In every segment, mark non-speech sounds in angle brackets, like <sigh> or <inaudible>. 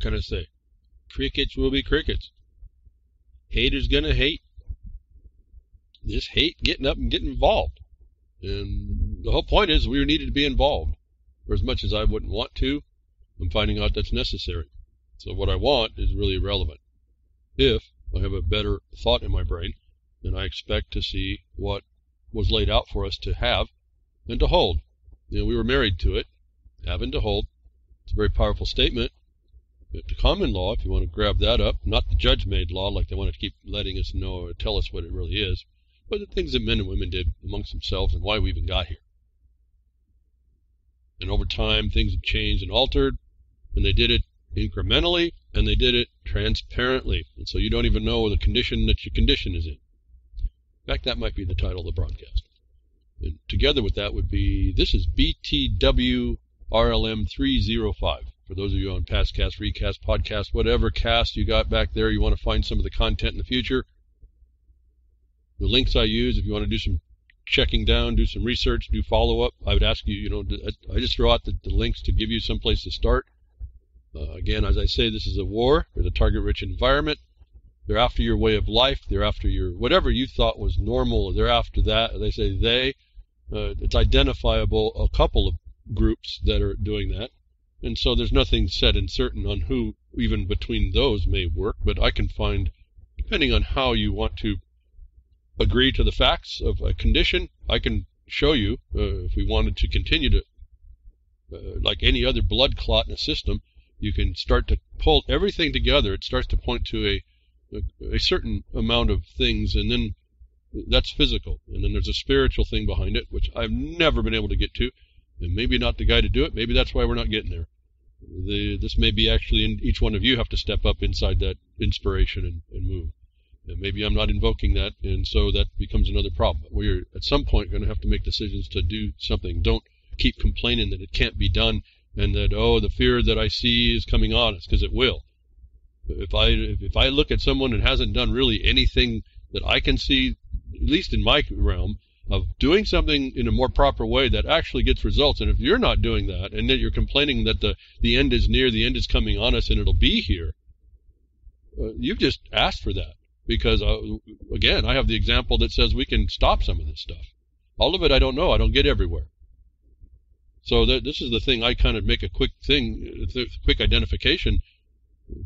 what can I say? Crickets will be crickets. Haters gonna hate. Just hate getting up and getting involved. And the whole point is we needed to be involved. For as much as I wouldn't want to, I'm finding out that's necessary. So what I want is really irrelevant. If I have a better thought in my brain, then I expect to see what was laid out for us to have and to hold. You know, we were married to it, have and to hold. It's a very powerful statement. The common law, if you want to grab that up, not the judge-made law like they want to keep letting us know or tell us what it really is, but the things that men and women did amongst themselves and why we even got here. And over time, things have changed and altered, and they did it incrementally, and they did it transparently. And so you don't even know the condition that your condition is in. In fact, that might be the title of the broadcast. And together with that would be, this is BTW RLM 305. For those of you on past cast, recast, podcast, whatever cast you got back there, you want to find some of the content in the future. The links I use, if you want to do some checking down, do some research, do follow up, I would ask you, you know, I just throw out the, the links to give you some place to start. Uh, again, as I say, this is a war. There's a target rich environment. They're after your way of life. They're after your whatever you thought was normal. They're after that. They say they. Uh, it's identifiable a couple of groups that are doing that. And so there's nothing set and certain on who even between those may work, but I can find, depending on how you want to agree to the facts of a condition, I can show you, uh, if we wanted to continue to, uh, like any other blood clot in a system, you can start to pull everything together. It starts to point to a, a, a certain amount of things, and then that's physical. And then there's a spiritual thing behind it, which I've never been able to get to. And maybe not the guy to do it. Maybe that's why we're not getting there. The, this may be actually in, each one of you have to step up inside that inspiration and, and move. And maybe I'm not invoking that, and so that becomes another problem. We're at some point going to have to make decisions to do something. Don't keep complaining that it can't be done and that oh the fear that I see is coming on us because it will. If I if I look at someone that hasn't done really anything that I can see, at least in my realm, of doing something in a more proper way that actually gets results, and if you're not doing that, and that you're complaining that the the end is near, the end is coming on us, and it'll be here, uh, you've just asked for that because uh, again, I have the example that says we can stop some of this stuff. All of it I don't know. I don't get everywhere. So th- this is the thing. I kind of make a quick thing, th- quick identification.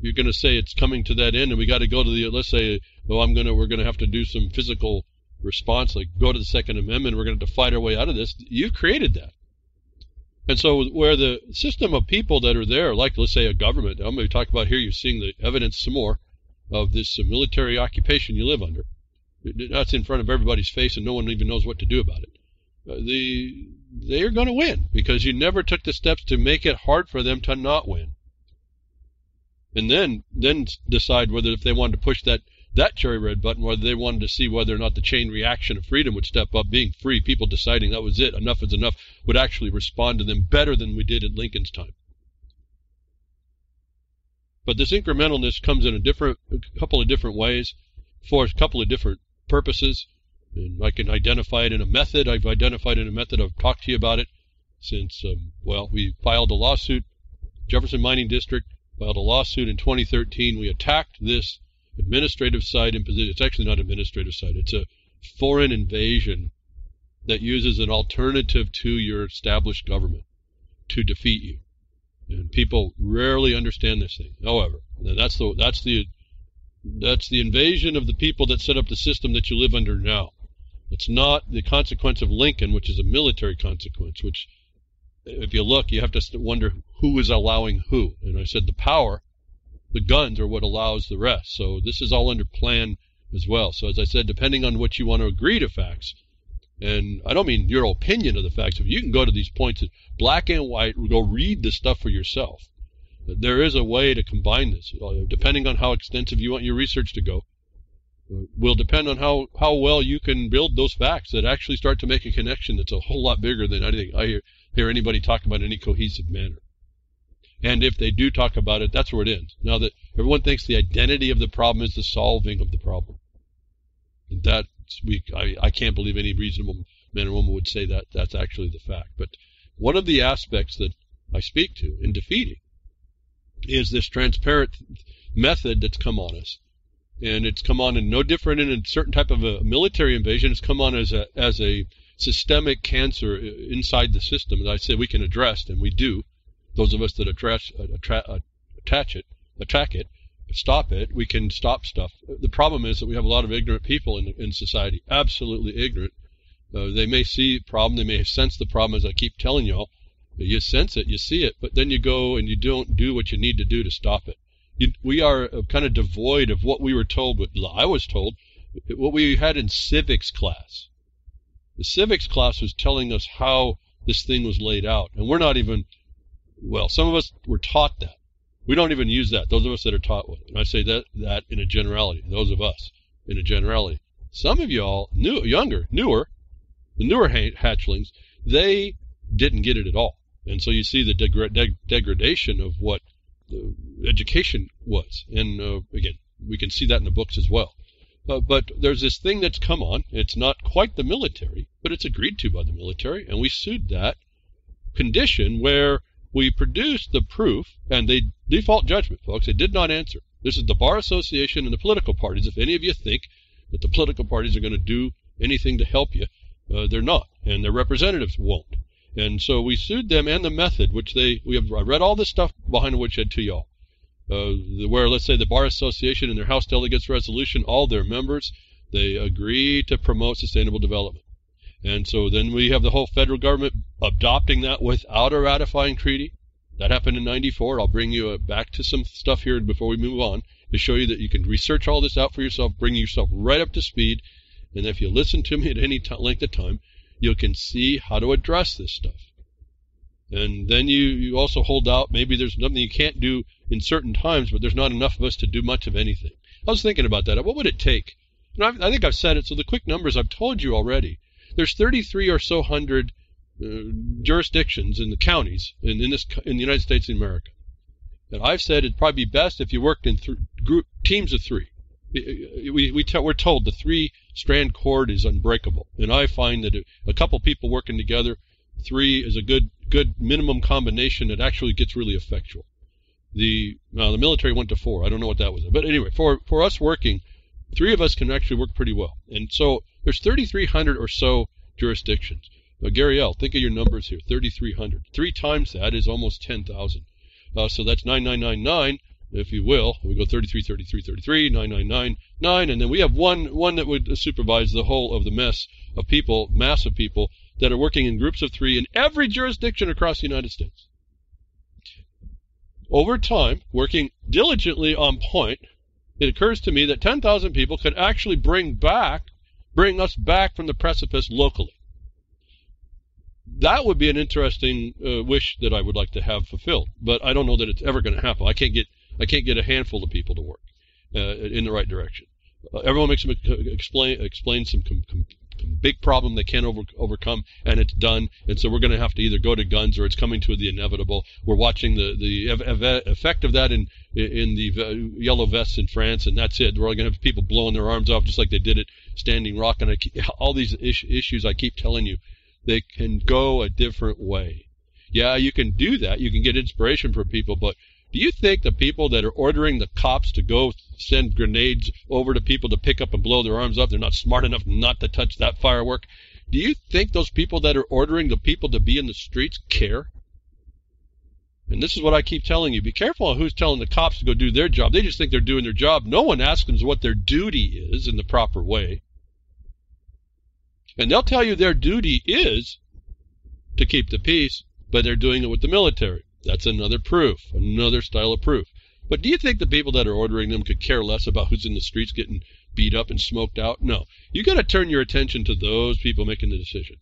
You're going to say it's coming to that end, and we got to go to the, let's say, oh, I'm going to, we're going to have to do some physical response, like go to the Second Amendment. We're going to, fight our way out of this. You've created that. And so, where the system of people that are there, like let's say a government, I'm going to talk about here. You're seeing the evidence some more of this uh, military occupation you live under. That's in front of everybody's face, and no one even knows what to do about it. Uh, the they're going to win because you never took the steps to make it hard for them to not win. And then then decide whether if they wanted to push that that cherry red button, whether they wanted to see whether or not the chain reaction of freedom would step up, being free, people deciding that was it, enough is enough, would actually respond to them better than we did at Lincoln's time. But this incrementalness comes in a different, a couple of different ways, for a couple of different purposes. And I can identify it in a method. I've identified in a method. I've talked to you about it since, um, well, we filed a lawsuit. Jefferson Mining District filed a lawsuit in 2013. We attacked this administrative side in position. It's actually not administrative side. It's a foreign invasion that uses an alternative to your established government to defeat you. And people rarely understand this thing. However, that's the that's the that's the invasion of the people that set up the system that you live under now. It's not the consequence of Lincoln, which is a military consequence, which, if you look, you have to wonder who is allowing who. And I said the power, the guns are what allows the rest. So this is all under plan as well. So as I said, depending on what you want to agree to facts, and I don't mean your opinion of the facts, If you can go to these points in black and white, go read the stuff for yourself. There is a way to combine this, uh, depending on how extensive you want your research to go will depend on how, how well you can build those facts that actually start to make a connection that's a whole lot bigger than anything I hear, hear anybody talk about in any cohesive manner. And if they do talk about it, that's where it ends. Now that everyone thinks the identity of the problem is the solving of the problem. That we, I, I can't believe any reasonable man or woman would say that that's actually the fact. But one of the aspects that I speak to in defeating is this transparent method that's come on us. And it's come on in no different in a certain type of a military invasion. It's come on as a as a systemic cancer inside the system that I say we can address, and we do. Those of us that address, attra- attach it, attack it, stop it, we can stop stuff. The problem is that we have a lot of ignorant people in, in society, absolutely ignorant. Uh, they may see the problem, they may sense the problem, as I keep telling y'all. You sense it, you see it, but then you go and you don't do what you need to do to stop it. You, we are kind of devoid of what we were told, what I was told, what we had in civics class. The civics class was telling us how this thing was laid out, and we're not even, well, some of us were taught that. We don't even use that. Those of us that are taught. And I say that that in a generality. Those of us in a generality. Some of y'all, new, younger, newer, the newer hatchlings, they didn't get it at all. And so you see the degra- deg- degradation of what education was. And uh, again, we can see that in the books as well. Uh, but there's this thing that's come on. It's not quite the military, but it's agreed to by the military. And we sued that condition where we produced the proof, and they default judgment, folks. They did not answer. This is the Bar Association and the political parties. If any of you think that the political parties are going to do anything to help you, uh, they're not, and their representatives won't. And so we sued them and the method, which they we have. I read all this stuff behind the woodshed to y'all. Uh, where let's say the bar association and their House delegates resolution, all their members, they agree to promote sustainable development. And so then we have the whole federal government adopting that without a ratifying treaty. That happened in 94. I'll bring you uh, back to some stuff here before we move on to show you that you can research all this out for yourself, bring yourself right up to speed. And if you listen to me at any length of time, you can see how to address this stuff. And then you, you also hold out. Maybe there's something you can't do in certain times, but there's not enough of us to do much of anything. I was thinking about that. What would it take? And i I think I've said it. So the quick numbers I've told you already there's 33 or so hundred uh, jurisdictions in the counties in, in this in the United States of America. And I've said it'd probably be best if you worked in group teams of three. We, we t- we're told the three strand cord is unbreakable, and I find that a couple people working together, three is a good good minimum combination that actually gets really effectual. The now the military went to four. I don't know what that was, but anyway, for for us working, three of us can actually work pretty well. And so there's 3,300 or so jurisdictions. Now, Gary L., think of your numbers here 3,300. Three times that is almost 10,000. Uh, so that's 9999, if you will. We go 33, 33, 33, 9999, and then we have one, one that would supervise the whole of the mess of people, mass of people, that are working in groups of three in every jurisdiction across the United States. Over time, working diligently on point, it occurs to me that 10,000 people could actually bring back bring us back from the precipice locally. That would be an interesting uh, wish that I would like to have fulfilled, but I don't know that it's ever going to happen. I can't get I can't get a handful of people to work uh, in the right direction. Uh, everyone makes them explain explain some com- com- big problem they can't over, overcome, and it's done. And so we're going to have to either go to guns or it's coming to the inevitable. We're watching the the ev- effect of that in in the yellow vests in France, and that's it. We're going to have people blowing their arms off just like they did it Standing Rock, and I <laughs> all these is- issues I keep telling you, they can go a different way. Yeah, you can do that. You can get inspiration from people, but do you think the people that are ordering the cops to go send grenades over to people to pick up and blow their arms up, they're not smart enough not to touch that firework? Do you think those people that are ordering the people to be in the streets care? And this is what I keep telling you. Be careful on who's telling the cops to go do their job. They just think they're doing their job. No one asks them what their duty is in the proper way. And they'll tell you their duty is to keep the peace, but they're doing it with the military. That's another proof, another style of proof. But do you think the people that are ordering them could care less about who's in the streets getting beat up and smoked out? No. You got to turn your attention to those people making the decision.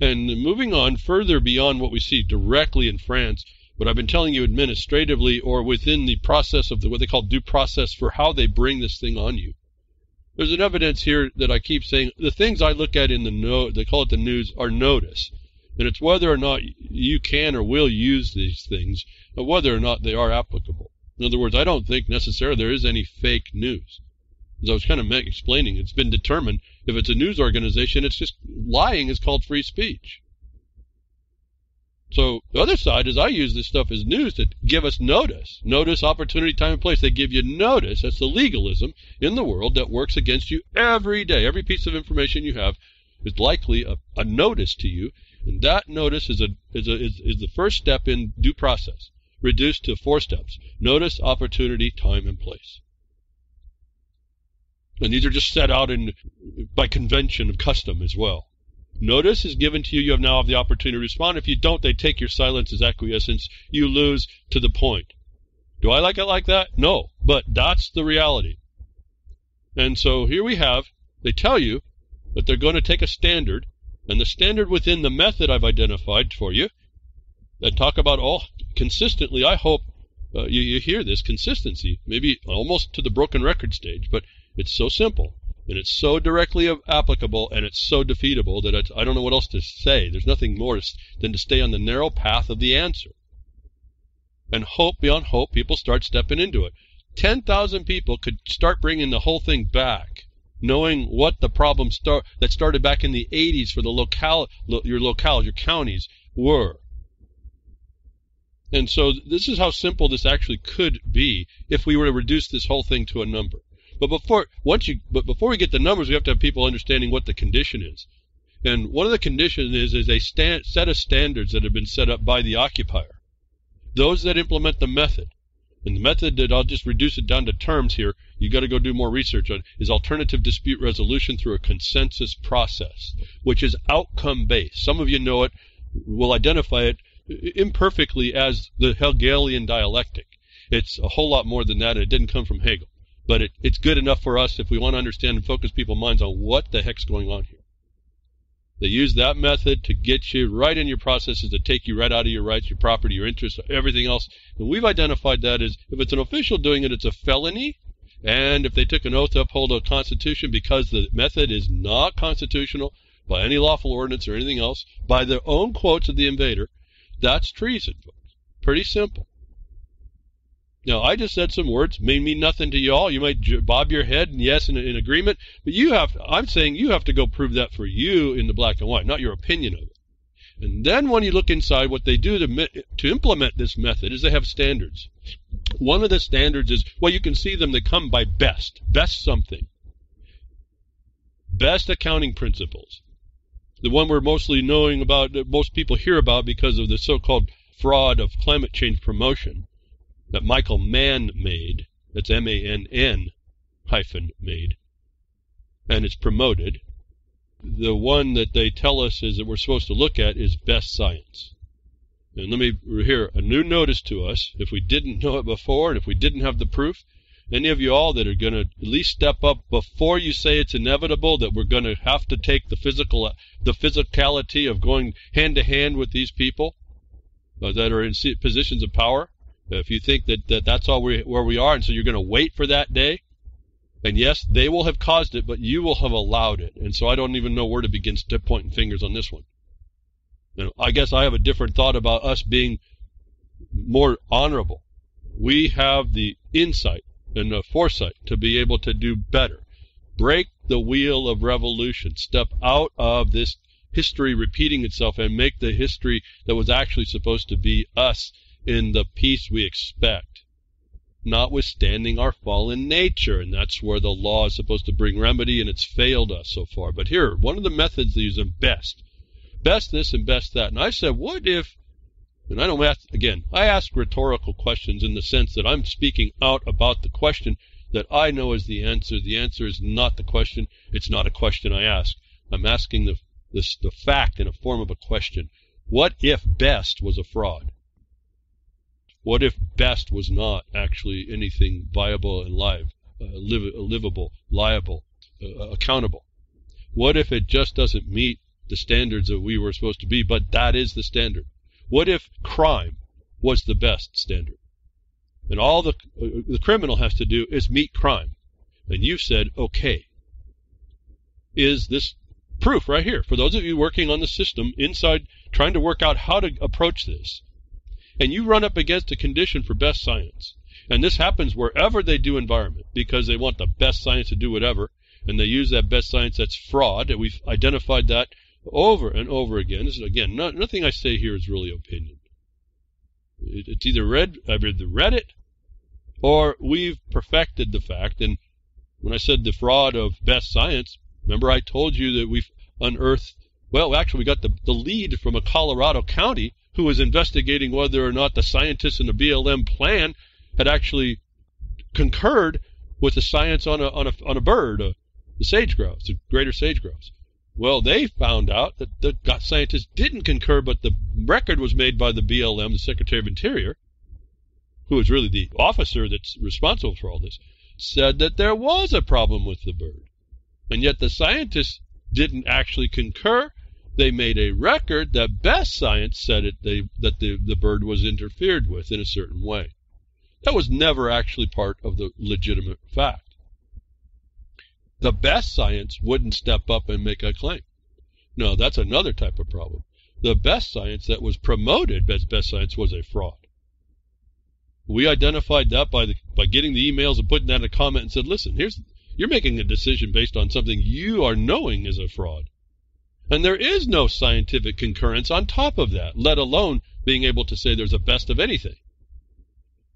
And moving on further beyond what we see directly in France, what I've been telling you administratively or within the process of the, what they call due process for how they bring this thing on you. There's an evidence here that I keep saying the things I look at in the no, they call it the news, are notice and it's whether or not you can or will use these things, but whether or not they are applicable. In other words, I don't think necessarily there is any fake news. As I was kind of explaining, it's been determined if it's a news organization, it's just lying is called free speech. So the other side is I use this stuff as news to give us notice. Notice, opportunity, time, and place. They give you notice. That's the legalism in the world that works against you every day. Every piece of information you have is likely a, a notice to you. And that notice is a, is, a, is, is the first step in due process, reduced to four steps. Notice, opportunity, time, and place. And these are just set out in by convention of custom as well. Notice is given to you. You have now have the opportunity to respond. If you don't, they take your silence as acquiescence. You lose to the point. Do I like it like that? No, but that's the reality. And so here we have, they tell you that they're going to take a standard, and the standard within the method I've identified for you, and talk about all consistently. I hope uh, you, you hear this consistency, maybe almost to the broken record stage, but it's so simple and it's so directly applicable and it's so defeatable that I don't know what else to say. There's nothing more than to stay on the narrow path of the answer. And hope beyond hope, people start stepping into it. 10,000 people could start bringing the whole thing back, knowing what the problem start, that started back in the 80s for the locale, your locales, your counties were. And so this is how simple this actually could be if we were to reduce this whole thing to a number. But before once you but before we get the numbers, we have to have people understanding what the condition is. And one of the conditions is is a stand, set of standards that have been set up by the occupier. Those that implement the method. And the method that I'll just reduce it down to terms here, you got to go do more research on, is alternative dispute resolution through a consensus process, which is outcome based. Some of you know it, will identify it imperfectly as the Hegelian dialectic. It's a whole lot more than that, it didn't come from Hegel but it, it's good enough for us if we want to understand and focus people's minds on what the heck's going on here. They use that method to get you right in your processes to take you right out of your rights, your property, your interests, everything else. And we've identified that as if it's an official doing it, it's a felony. And if they took an oath to uphold a constitution because the method is not constitutional by any lawful ordinance or anything else, by their own quotes of the invader, that's treason, folks. Pretty simple. Now, I just said some words, may mean nothing to you all. You might bob your head and yes, in, in agreement, but you have, I'm saying you have to go prove that for you in the black and white, not your opinion of it. And then when you look inside, what they do to, to implement this method is they have standards. One of the standards is, well, you can see them, they come by best, best something. Best accounting principles. The one we're mostly knowing about, that most people hear about because of the so-called fraud of climate change promotion that Michael Mann made. That's M A N N hyphen made. And it's promoted. The one that they tell us is that we're supposed to look at is best science. And let me hear a new notice to us. If we didn't know it before, and if we didn't have the proof, any of you all that are going to at least step up before you say it's inevitable that we're going to have to take the physical, the physicality of going hand to hand with these people uh, that are in positions of power, if you think that, that that's all we, where we are, and so you're going to wait for that day, and yes, they will have caused it, but you will have allowed it. And so I don't even know where to begin to pointing fingers on this one. You know, I guess I have a different thought about us being more honorable. We have the insight and the foresight to be able to do better. Break the wheel of revolution. Step out of this history repeating itself and make the history that was actually supposed to be us in the peace we expect, notwithstanding our fallen nature. And that's where the law is supposed to bring remedy, and it's failed us so far. But here, one of the methods they use are best. Best this and best that. And I said, what if, and I don't ask, again, I ask rhetorical questions in the sense that I'm speaking out about the question that I know is the answer. The answer is not the question. It's not a question I ask. I'm asking the, this, the fact in a form of a question. What if best was a fraud? What if best was not actually anything viable and live, uh, live, livable, liable, uh, accountable? What if it just doesn't meet the standards that we were supposed to be, but that is the standard? What if crime was the best standard? And all the, uh, the criminal has to do is meet crime. And you've said, okay, is this proof right here for those of you working on the system inside trying to work out how to approach this and you run up against a condition for best science. And this happens wherever they do environment because they want the best science to do whatever. And they use that best science that's fraud. And we've identified that over and over again. This is, again, not, nothing I say here is really opinion. It, it's either read, I've either read it, or we've perfected the fact. And when I said the fraud of best science, remember I told you that we've unearthed, well, actually, we got the, the lead from a Colorado county who was investigating whether or not the scientists in the BLM plan had actually concurred with the science on a on a on a bird, uh, the sage grouse, the greater sage grouse. Well, they found out that the scientists didn't concur, but the record was made by the BLM, the Secretary of Interior, who is really the officer that's responsible for all this, said that there was a problem with the bird. And yet the scientists didn't actually concur. They made a record that best science said it they, that the, the bird was interfered with in a certain way. That was never actually part of the legitimate fact. The best science wouldn't step up and make a claim. No, that's another type of problem. The best science that was promoted as best science was a fraud. We identified that by the, by getting the emails and putting that in a comment and said, listen, here's you're making a decision based on something you are knowing is a fraud. And there is no scientific concurrence on top of that, let alone being able to say there's a best of anything.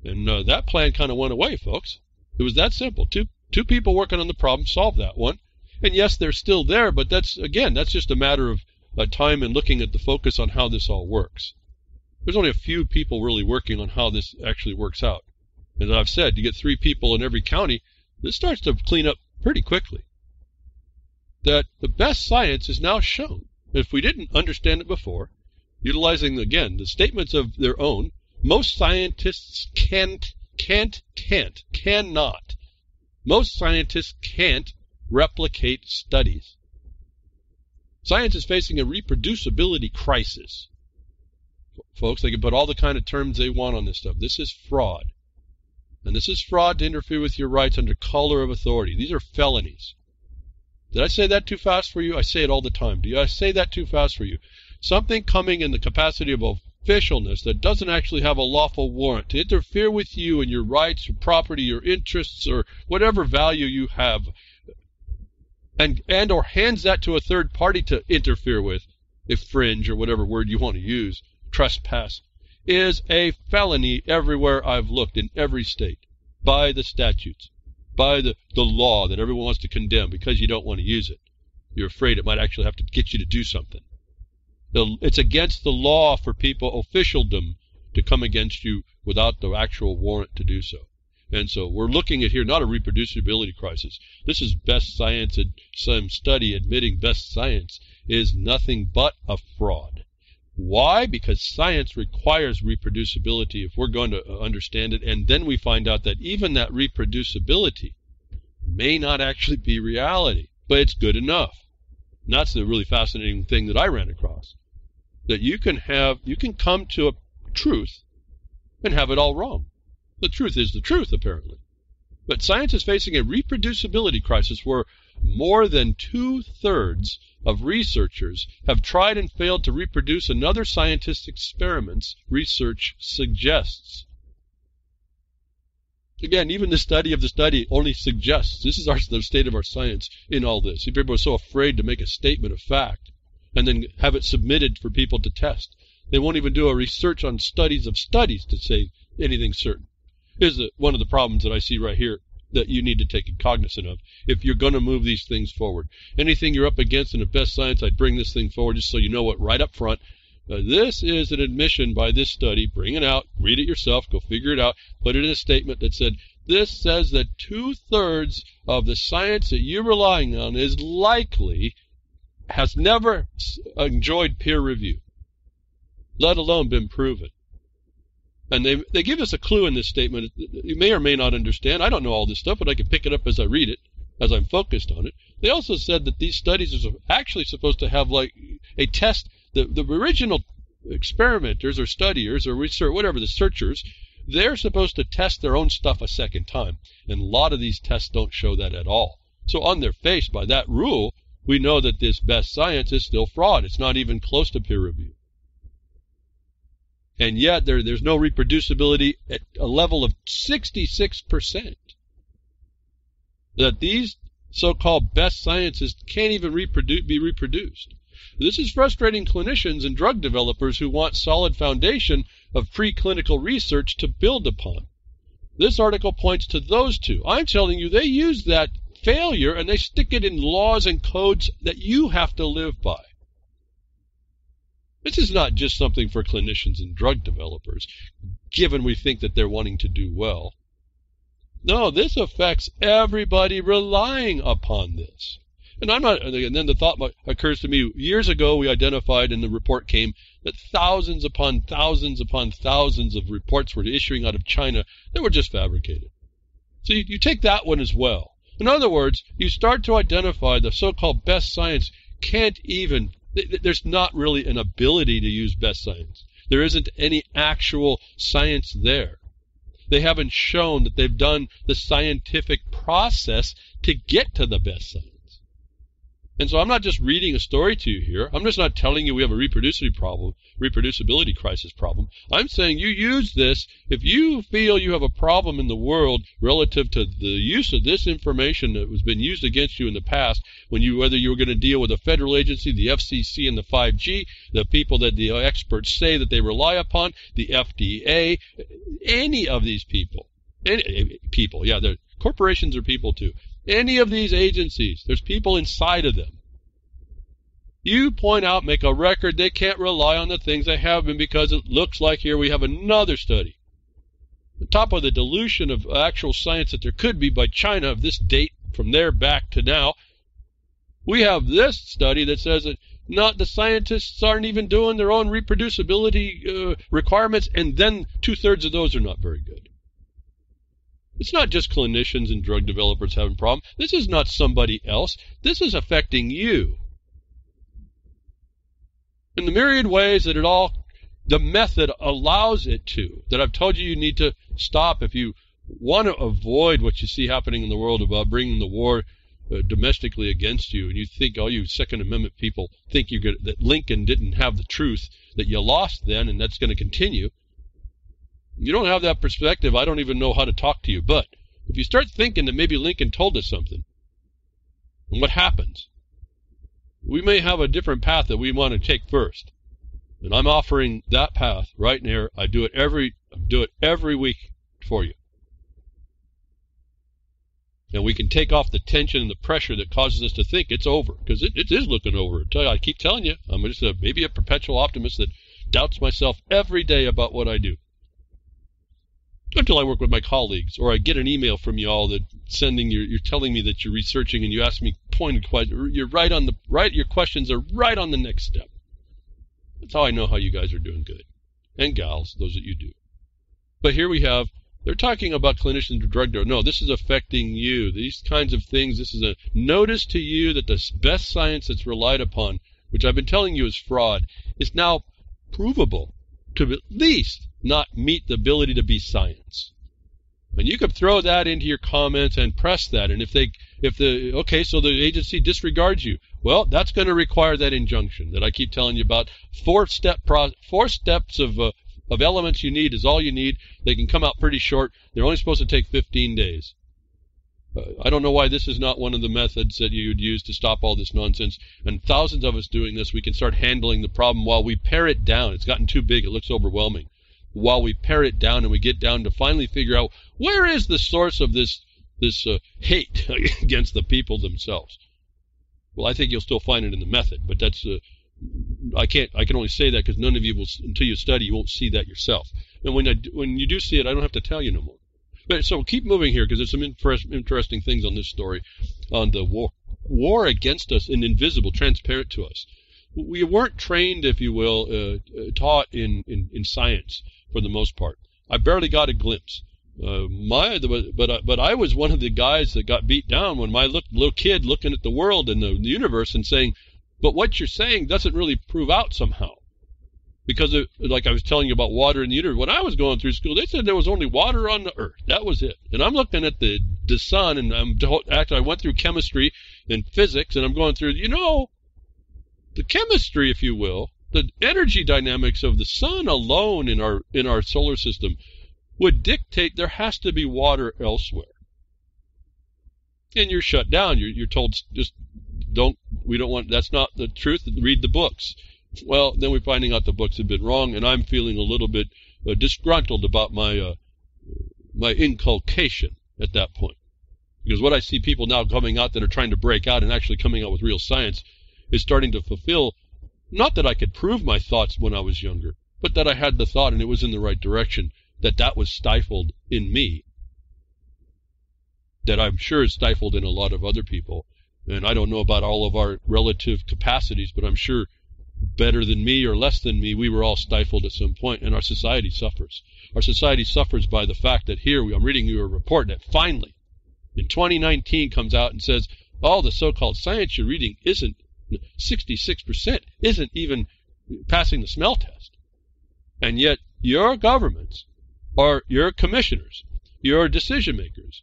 And uh, that plan kind of went away, folks. It was that simple. Two two people working on the problem solved that one. And yes, they're still there, but that's again, that's just a matter of uh, time and looking at the focus on how this all works. There's only a few people really working on how this actually works out. As I've said, you get three people in every county, this starts to clean up pretty quickly. That the best science is now shown. If we didn't understand it before, utilizing again the statements of their own, most scientists can't, can't, can't, cannot. Most scientists can't replicate studies. Science is facing a reproducibility crisis folks. They can put all the kind of terms they want on this stuff. This is fraud. And this is fraud to interfere with your rights under color of authority. These are felonies. Did I say that too fast for you? I say it all the time. Do I say that too fast for you? Something coming in the capacity of officialness that doesn't actually have a lawful warrant to interfere with you and your rights, your property, your interests, or whatever value you have, and and or hands that to a third party to interfere with, infringe or whatever word you want to use, trespass is a felony everywhere I've looked in every state by the statutes, by the, the law that everyone wants to condemn because you don't want to use it. You're afraid it might actually have to get you to do something. The, it's against the law for people, officialdom, to come against you without the actual warrant to do so. And so we're looking at here not a reproducibility crisis. This is best science and some study admitting best science is nothing but a fraud. Why? Because science requires reproducibility if we're going to uh, understand it. And then we find out that even that reproducibility may not actually be reality, but it's good enough. And that's the really fascinating thing that I ran across. That you can have, you can come to a truth and have it all wrong. The truth is the truth, apparently. But science is facing a reproducibility crisis where more than two thirds of researchers have tried and failed to reproduce another scientist's experiments, research suggests. Again, even the study of the study only suggests. This is our, the state of our science in all this. People are so afraid to make a statement of fact and then have it submitted for people to test. They won't even do a research on studies of studies to say anything certain. Here's the, one of the problems that I see right here that you need to take cognizant of if you're going to move these things forward. Anything you're up against in the best science, I'd bring this thing forward just so you know what right up front. Uh, this is an admission by this study. Bring it out, read it yourself, go figure it out, put it in a statement that said, this says that two thirds of the science that you're relying on is likely, has never enjoyed peer review, let alone been proven. And they, they give us a clue in this statement. You may or may not understand. I don't know all this stuff, but I can pick it up as I read it, as I'm focused on it. They also said that these studies are actually supposed to have like a test. The, the original experimenters or studiers or research, whatever, the searchers, they're supposed to test their own stuff a second time. And a lot of these tests don't show that at all. So on their face, by that rule, we know that this best science is still fraud. It's not even close to peer review and yet there, there's no reproducibility at a level of 66%. That these so-called best sciences can't even reproduce, be reproduced. This is frustrating clinicians and drug developers who want solid foundation of preclinical research to build upon. This article points to those two. I'm telling you, they use that failure and they stick it in laws and codes that you have to live by. This is not just something for clinicians and drug developers, given we think that they're wanting to do well. No, this affects everybody relying upon this. And I'm not, and then the thought occurs to me years ago, we identified, and the report came, that thousands upon thousands upon thousands of reports were issuing out of China that were just fabricated. So you, you take that one as well. In other words, you start to identify the so called best science can't even, there's not really an ability to use best science. There isn't any actual science there. They haven't shown that they've done the scientific process to get to the best science. And so I'm not just reading a story to you here. I'm just not telling you we have a reproducibility problem, reproducibility crisis problem. I'm saying you use this if you feel you have a problem in the world relative to the use of this information that has been used against you in the past when you whether you were going to deal with a federal agency, the FCC and the 5G, the people that the experts say that they rely upon, the FDA, any of these people. Any, people, yeah, corporations are people too any of these agencies. There's people inside of them. You point out, make a record, they can't rely on the things they have been because it looks like here we have another study. On top of the dilution of actual science that there could be by China of this date from there back to now, we have this study that says that not the scientists aren't even doing their own reproducibility uh, requirements, and then two thirds of those are not very good. It's not just clinicians and drug developers having problems. This is not somebody else. This is affecting you. In the myriad ways that it all, the method allows it to, that I've told you you need to stop if you want to avoid what you see happening in the world about bringing the war uh, domestically against you, and you think all you Second Amendment people think you that Lincoln didn't have the truth, that you lost then, and that's going to continue you don't have that perspective, I don't even know how to talk to you. But if you start thinking that maybe Lincoln told us something, and what happens? We may have a different path that we want to take first. And I'm offering that path right here. I do it every do it every week for you. And we can take off the tension and the pressure that causes us to think it's over. Because it, it is looking over. I keep telling you, I'm just a, maybe a perpetual optimist that doubts myself every day about what I do until I work with my colleagues, or I get an email from you all that sending you, you're telling me that you're researching and you ask me pointed questions. You're right on the right. Your questions are right on the next step. That's how I know how you guys are doing good, and gals, those that you do. But here we have. They're talking about clinicians or drug dealers. No, this is affecting you. These kinds of things. This is a notice to you that the best science that's relied upon, which I've been telling you is fraud, is now provable to at least not meet the ability to be science. And you could throw that into your comments and press that. And if they, if the, okay, so the agency disregards you, well, that's going to require that injunction that I keep telling you about. Four step, pro, four steps of, uh, of elements you need is all you need. They can come out pretty short. They're only supposed to take 15 days. Uh, I don't know why this is not one of the methods that you would use to stop all this nonsense. And thousands of us doing this, we can start handling the problem while we pare it down. It's gotten too big. It looks overwhelming. While we pare it down and we get down to finally figure out where is the source of this this uh, hate <laughs> against the people themselves. Well, I think you'll still find it in the method, but that's uh, I can't. I can only say that because none of you will until you study, you won't see that yourself. And when I, when you do see it, I don't have to tell you no more. But so keep moving here because there's some interesting things on this story on the war war against us and invisible, transparent to us. We weren't trained, if you will, uh, uh, taught in, in, in science for the most part. I barely got a glimpse. Uh, my, but I, but I was one of the guys that got beat down when my look, little kid looking at the world and the, the universe and saying, "But what you're saying doesn't really prove out somehow." because it, like I was telling you about water in the universe. When I was going through school, they said there was only water on the earth. That was it. And I'm looking at the the sun, and I'm actually I went through chemistry and physics, and I'm going through. You know, the chemistry, if you will, the energy dynamics of the sun alone in our in our solar system would dictate there has to be water elsewhere. And you're shut down. You're, you're told just don't we don't want that's not the truth. Read the books. Well, then we're finding out the books have been wrong, and I'm feeling a little bit uh, disgruntled about my uh, my inculcation at that point. Because what I see people now coming out that are trying to break out and actually coming out with real science is starting to fulfill not that I could prove my thoughts when I was younger, but that I had the thought and it was in the right direction, that that was stifled in me, that I'm sure is stifled in a lot of other people. And I don't know about all of our relative capacities, but I'm sure better than me or less than me, we were all stifled at some point, and our society suffers. Our society suffers by the fact that here, I'm reading you a report that finally, in 2019, comes out and says, all the so-called science you're reading isn't 66% isn't even passing the smell test. And yet your governments or your commissioners, your decision makers,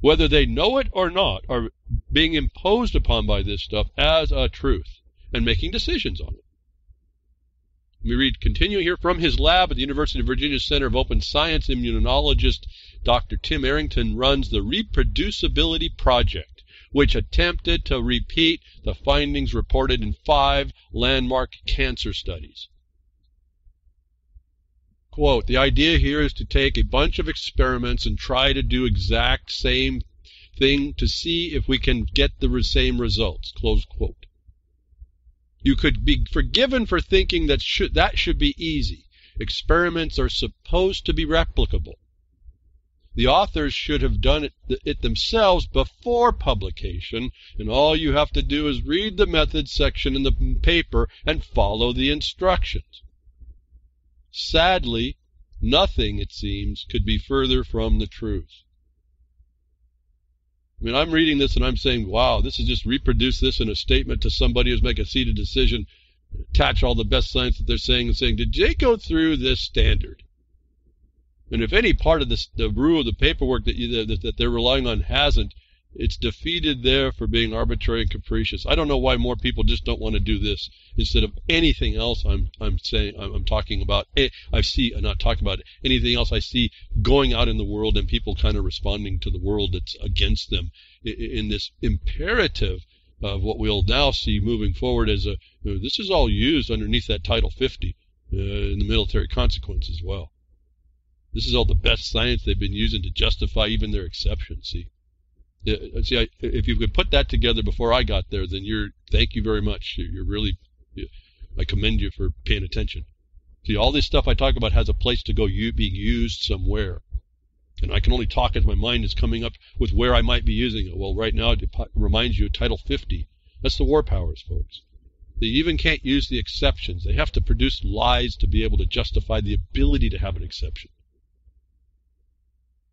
whether they know it or not, are being imposed upon by this stuff as a truth and making decisions on it. Let me read, continue here from his lab at the University of Virginia Center of Open Science. Immunologist Dr. Tim Errington runs the Reproducibility Project, which attempted to repeat the findings reported in five landmark cancer studies. Quote, the idea here is to take a bunch of experiments and try to do exact same thing to see if we can get the same results, close quote. You could be forgiven for thinking that should, that should be easy. Experiments are supposed to be replicable. The authors should have done it, it, themselves before publication, and all you have to do is read the methods section in the paper and follow the instructions. Sadly, nothing, it seems, could be further from the truth. I mean, I'm reading this and I'm saying, wow, this is just reproduce this in a statement to somebody who's making a seated decision, attach all the best science that they're saying and saying, did they go through this standard? And if any part of this, the rule, the paperwork that, you, that, that they're relying on hasn't, it's defeated there for being arbitrary and capricious. I don't know why more people just don't want to do this instead of anything else. I'm I'm saying I'm, I'm talking about. Eh, I see. I'm not talking about anything else. I see going out in the world and people kind of responding to the world that's against them in, this imperative of what we'll now see moving forward as a. This is all used underneath that Title 50 uh, in the military consequence as well. This is all the best science they've been using to justify even their exceptions. See. Uh, see, I, if you could put that together before I got there, then you're thank you very much. You're really, I commend you for paying attention. See, all this stuff I talk about has a place to go being used somewhere. And I can only talk as my mind is coming up with where I might be using it. Well, right now it reminds you of Title 50. That's the war powers, folks. They even can't use the exceptions. They have to produce lies to be able to justify the ability to have an exception.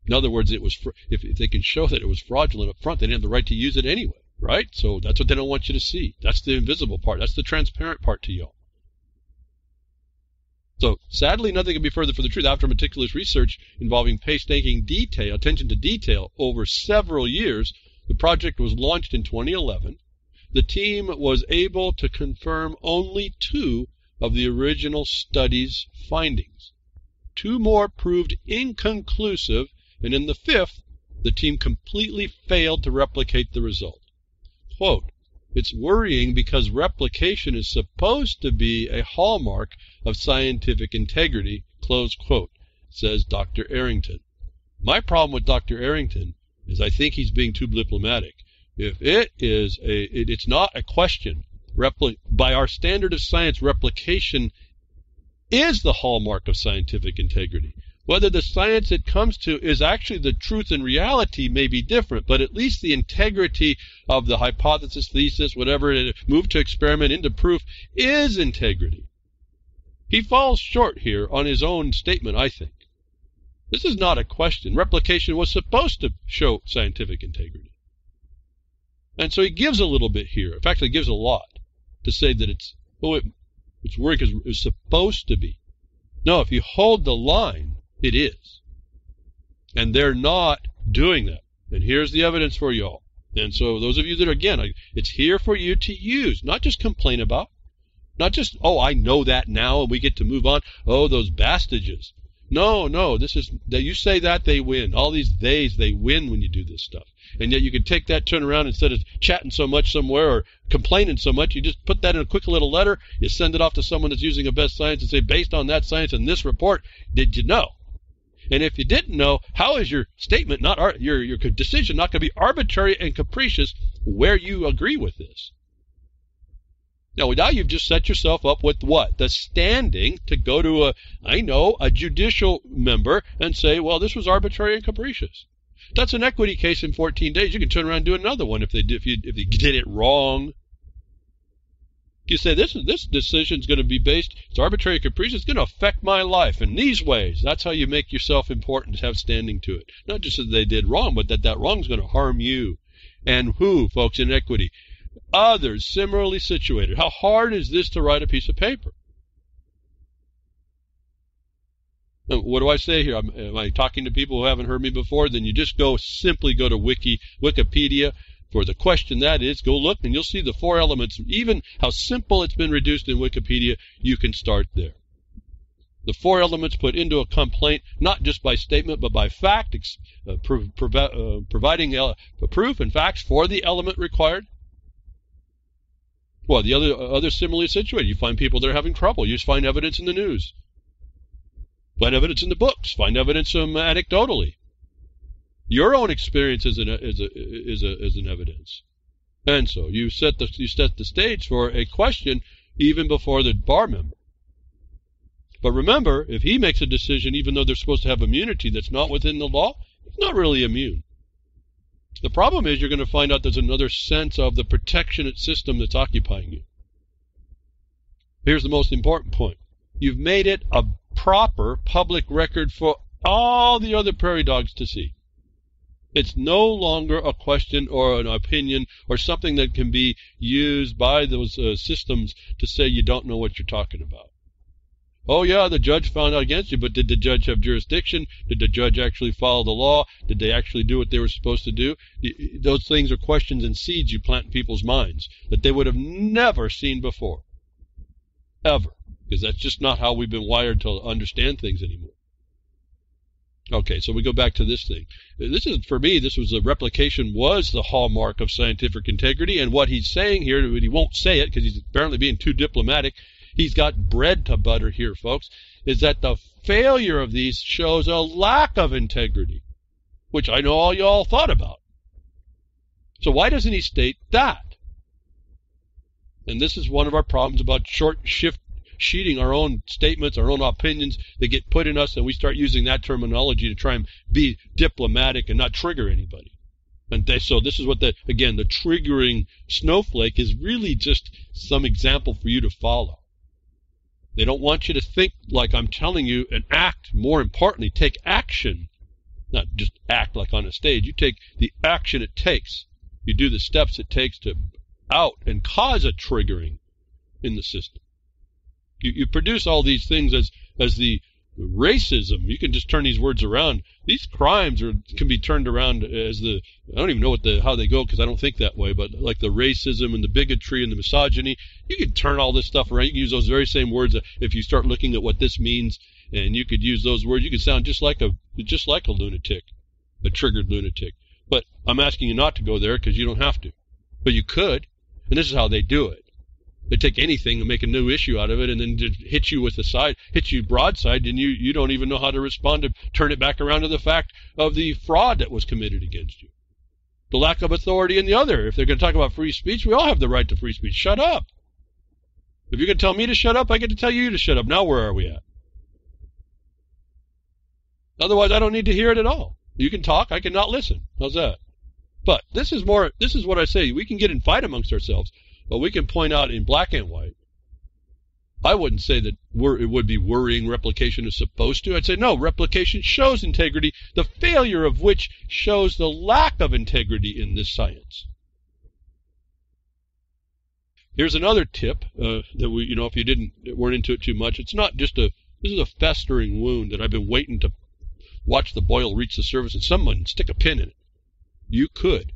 In other words, it was if, if they can show that it was fraudulent up front, they didn't have the right to use it anyway, right? So that's what they don't want you to see. That's the invisible part. That's the transparent part to y'all. So sadly, nothing can be further from the truth. After meticulous research involving painstaking detail, attention to detail over several years, the project was launched in 2011. The team was able to confirm only two of the original study's findings. Two more proved inconclusive and in the fifth, the team completely failed to replicate the result. Quote, it's worrying because replication is supposed to be a hallmark of scientific integrity, close quote, says Dr. Errington. My problem with Dr. Errington is I think he's being too diplomatic. If it is a, it, it's not a question. Repli- by our standard of science, replication is the hallmark of scientific integrity. Whether the science it comes to is actually the truth and reality may be different, but at least the integrity of the hypothesis, thesis, whatever it moved to experiment into proof is integrity. He falls short here on his own statement, I think. This is not a question. Replication was supposed to show scientific integrity. And so he gives a little bit here. In fact, he gives a lot to say that it's, well, it, it's work is, is supposed to be. No, if you hold the line, it is. And they're not doing that. And here's the evidence for y'all. And so those of you that, are, again, it's here for you to use, not just complain about. Not just, oh, I know that now and we get to move on. Oh, those bastages. No, no, this is that you say that they win. All these theys they win when you do this stuff. And yet you can take that, turn around instead of chatting so much somewhere or complaining so much, you just put that in a quick little letter, you send it off to someone that's using a best science and say, based on that science and this report, did you know? And if you didn't know, how is your statement not your your decision not going to be arbitrary and capricious where you agree with this? Now, now you've just set yourself up with what? The standing to go to a, I know, a judicial member and say, well, this was arbitrary and capricious. That's an equity case in 14 days. You can turn around and do another one if they if you if you did it wrong. You say this this decision is going to be based. It's arbitrary capricious. It's going to affect my life in these ways. That's how you make yourself important to have standing to it. Not just that they did wrong, but that that wrong is going to harm you. And who, folks, in equity? others similarly situated. How hard is this to write a piece of paper? What do I say here? Am, I talking to people who haven't heard me before? Then you just go simply go to Wiki Wikipedia for the question that is. Go look and you'll see the four elements. Even how simple it's been reduced in Wikipedia, you can start there. The four elements put into a complaint, not just by statement but by fact, uh, uh, providing uh, proof and facts for the element required. Well, the other other similarly situated, you find people that are having trouble. You find evidence in the news, find evidence in the books, find evidence um, anecdotally. Your own experience is an is a is a is an evidence, and so you set the you set the stage for a question even before the bar member. But remember, if he makes a decision, even though they're supposed to have immunity, that's not within the law, he's not really immune. The problem is you're going to find out there's another sense of the protectionate system that's occupying you. Here's the most important point. You've made it a proper public record for all the other prairie dogs to see. It's no longer a question or an opinion or something that can be used by those uh, systems to say you don't know what you're talking about. Oh, yeah, the judge found out against you, but did the judge have jurisdiction? Did the judge actually follow the law? Did they actually do what they were supposed to do? Those things are questions and seeds you plant in people's minds that they would have never seen before. Ever. Because that's just not how we've been wired to understand things anymore. Okay, so we go back to this thing. This is, for me, this was the replication was the hallmark of scientific integrity, and what he's saying here, but he won't say it because he's apparently being too diplomatic, he's got bread to butter here, folks, is that the failure of these shows a lack of integrity, which I know all y'all thought about. So why doesn't he state that? And this is one of our problems about short shift sheeting our own statements, our own opinions. that get put in us, and we start using that terminology to try and be diplomatic and not trigger anybody. And they, so this is what the again the triggering snowflake is really just some example for you to follow. They don't want you to think like I'm telling you and act. More importantly, take action. Not just act like on a stage. You take the action it takes. You do the steps it takes to out and cause a triggering in the system. You, you produce all these things as, as the racism. You can just turn these words around. These crimes are can be turned around as the I don't even know what the how they go because I don't think that way. But like the racism and the bigotry and the misogyny, you can turn all this stuff around. You can use those very same words if you start looking at what this means, and you could use those words. You could sound just like a just like a lunatic, a triggered lunatic. But I'm asking you not to go there because you don't have to. But you could, and this is how they do it. They take anything and make a new issue out of it, and then hit you with the side, hit you broadside, and you you don't even know how to respond to turn it back around to the fact of the fraud that was committed against you, the lack of authority in the other. If they're going to talk about free speech, we all have the right to free speech. Shut up. If you're going to tell me to shut up, I get to tell you to shut up. Now where are we at? Otherwise, I don't need to hear it at all. You can talk, I cannot listen. How's that? But this is more. This is what I say. We can get in fight amongst ourselves. But we can point out in black and white. I wouldn't say that it would be worrying replication is supposed to. I'd say no, replication shows integrity, the failure of which shows the lack of integrity in this science. Here's another tip uh, that we, you know, if you didn't weren't into it too much, it's not just a this is a festering wound that I've been waiting to watch the boil reach the surface and someone stick a pin in it. You could,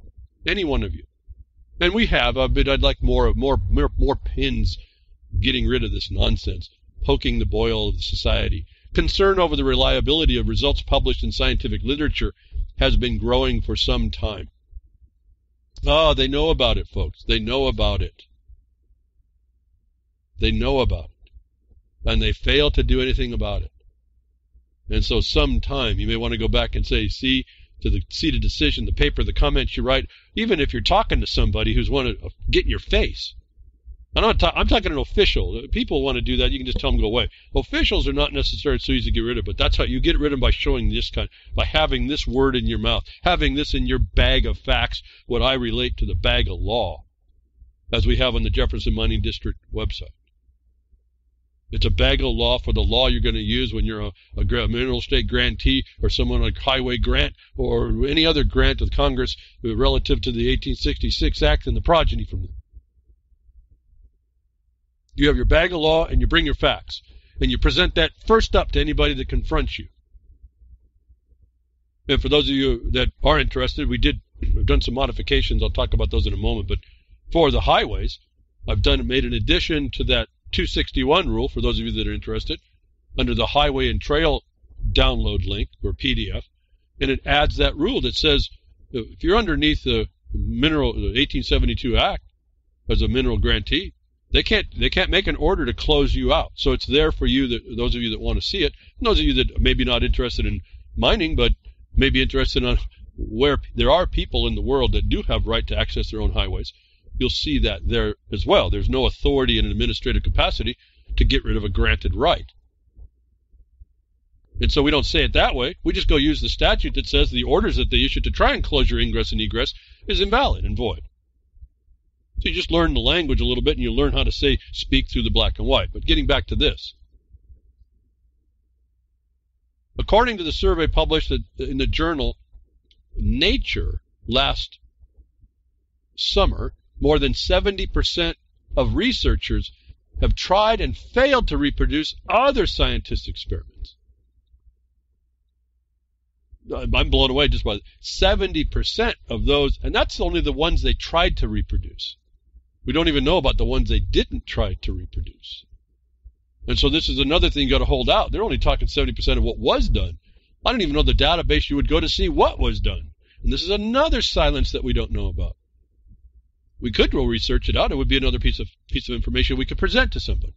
any one of you, and we have, uh, but I'd like more, more, more, more pins getting rid of this nonsense, poking the boil of society. concern over the reliability of results published in scientific literature has been growing for some time. Ah, they know about it, folks. They know about it. They know about it. And they fail to do anything about it. And so sometime you may want to go back and say, see, to the seat of decision, the paper, the comments you write, even if you're talking to somebody who's want to uh, get in your face. I'm, not ta- I'm talking an official. Uh, people want to do that. You can just tell them to go away. Officials are not necessarily so easy to get rid of, but that's how you get rid of them by showing this kind, by having this word in your mouth, having this in your bag of facts, what I relate to the bag of law, as we have on the Jefferson Mining District website. It's a bag of law for the law you're going to use when you're a, a, mineral state grantee or someone on a highway grant or any other grant of Congress relative to the 1866 Act and the progeny from them. You have your bag of law and you bring your facts. And you present that first up to anybody that confronts you. And for those of you that are interested, we did we've done some modifications. I'll talk about those in a moment. But for the highways, I've done made an addition to that 261 rule for those of you that are interested under the highway and trail download link or PDF, and it adds that rule that says if you're underneath the mineral the 1872 Act as a mineral grantee, they can't they can't make an order to close you out. So it's there for you that those of you that want to see it, and those of you that maybe not interested in mining but may be interested in where there are people in the world that do have right to access their own highways you'll see that there as well. There's no authority in an administrative capacity to get rid of a granted right. And so we don't say it that way. We just go use the statute that says the orders that they issued to try and close your ingress and egress is invalid and void. So you just learn the language a little bit and you learn how to say speak through the black and white. But getting back to this. According to the survey published in the journal Nature last summer, more than 70% of researchers have tried and failed to reproduce other scientists' experiments. Uh, I'm blown away just by 70% of those, and that's only the ones they tried to reproduce. We don't even know about the ones they didn't try to reproduce. And so this is another thing you got to hold out. They're only talking 70% of what was done. I don't even know the database you would go to see what was done. And this is another silence that we don't know about. We could go research it out. It would be another piece of piece of information we could present to somebody.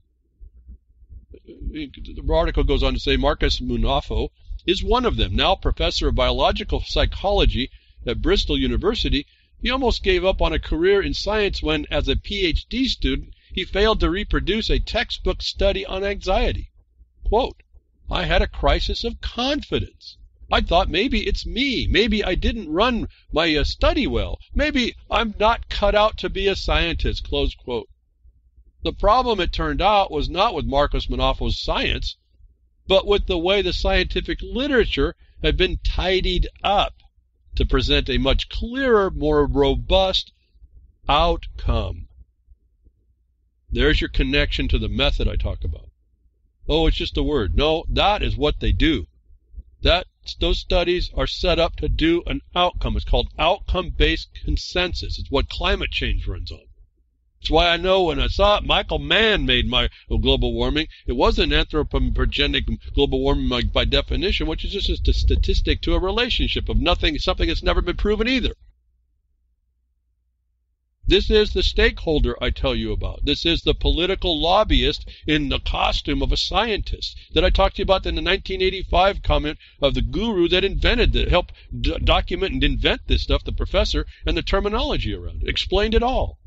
The article goes on to say Marcus Munafo is one of them. Now professor of biological psychology at Bristol University, he almost gave up on a career in science when, as a PhD student, he failed to reproduce a textbook study on anxiety. Quote, I had a crisis of confidence. I thought maybe it's me. Maybe I didn't run my uh, study well. Maybe I'm not cut out to be a scientist. Close quote. The problem, it turned out, was not with Marcus Munafo's science, but with the way the scientific literature had been tidied up to present a much clearer, more robust outcome. There's your connection to the method I talk about. Oh, it's just a word. No, that is what they do. That those studies are set up to do an outcome. It's called outcome-based consensus. It's what climate change runs on. That's why I know when I saw it, Michael Mann made my oh, global warming. It wasn't anthropogenic global warming by, by definition, which is just a statistic to a relationship of nothing, something that's never been proven either. This is the stakeholder I tell you about. This is the political lobbyist in the costume of a scientist that I talked to you about in the 1985 comment of the guru that invented that helped document and invent this stuff, the professor, and the terminology around it. Explained it all.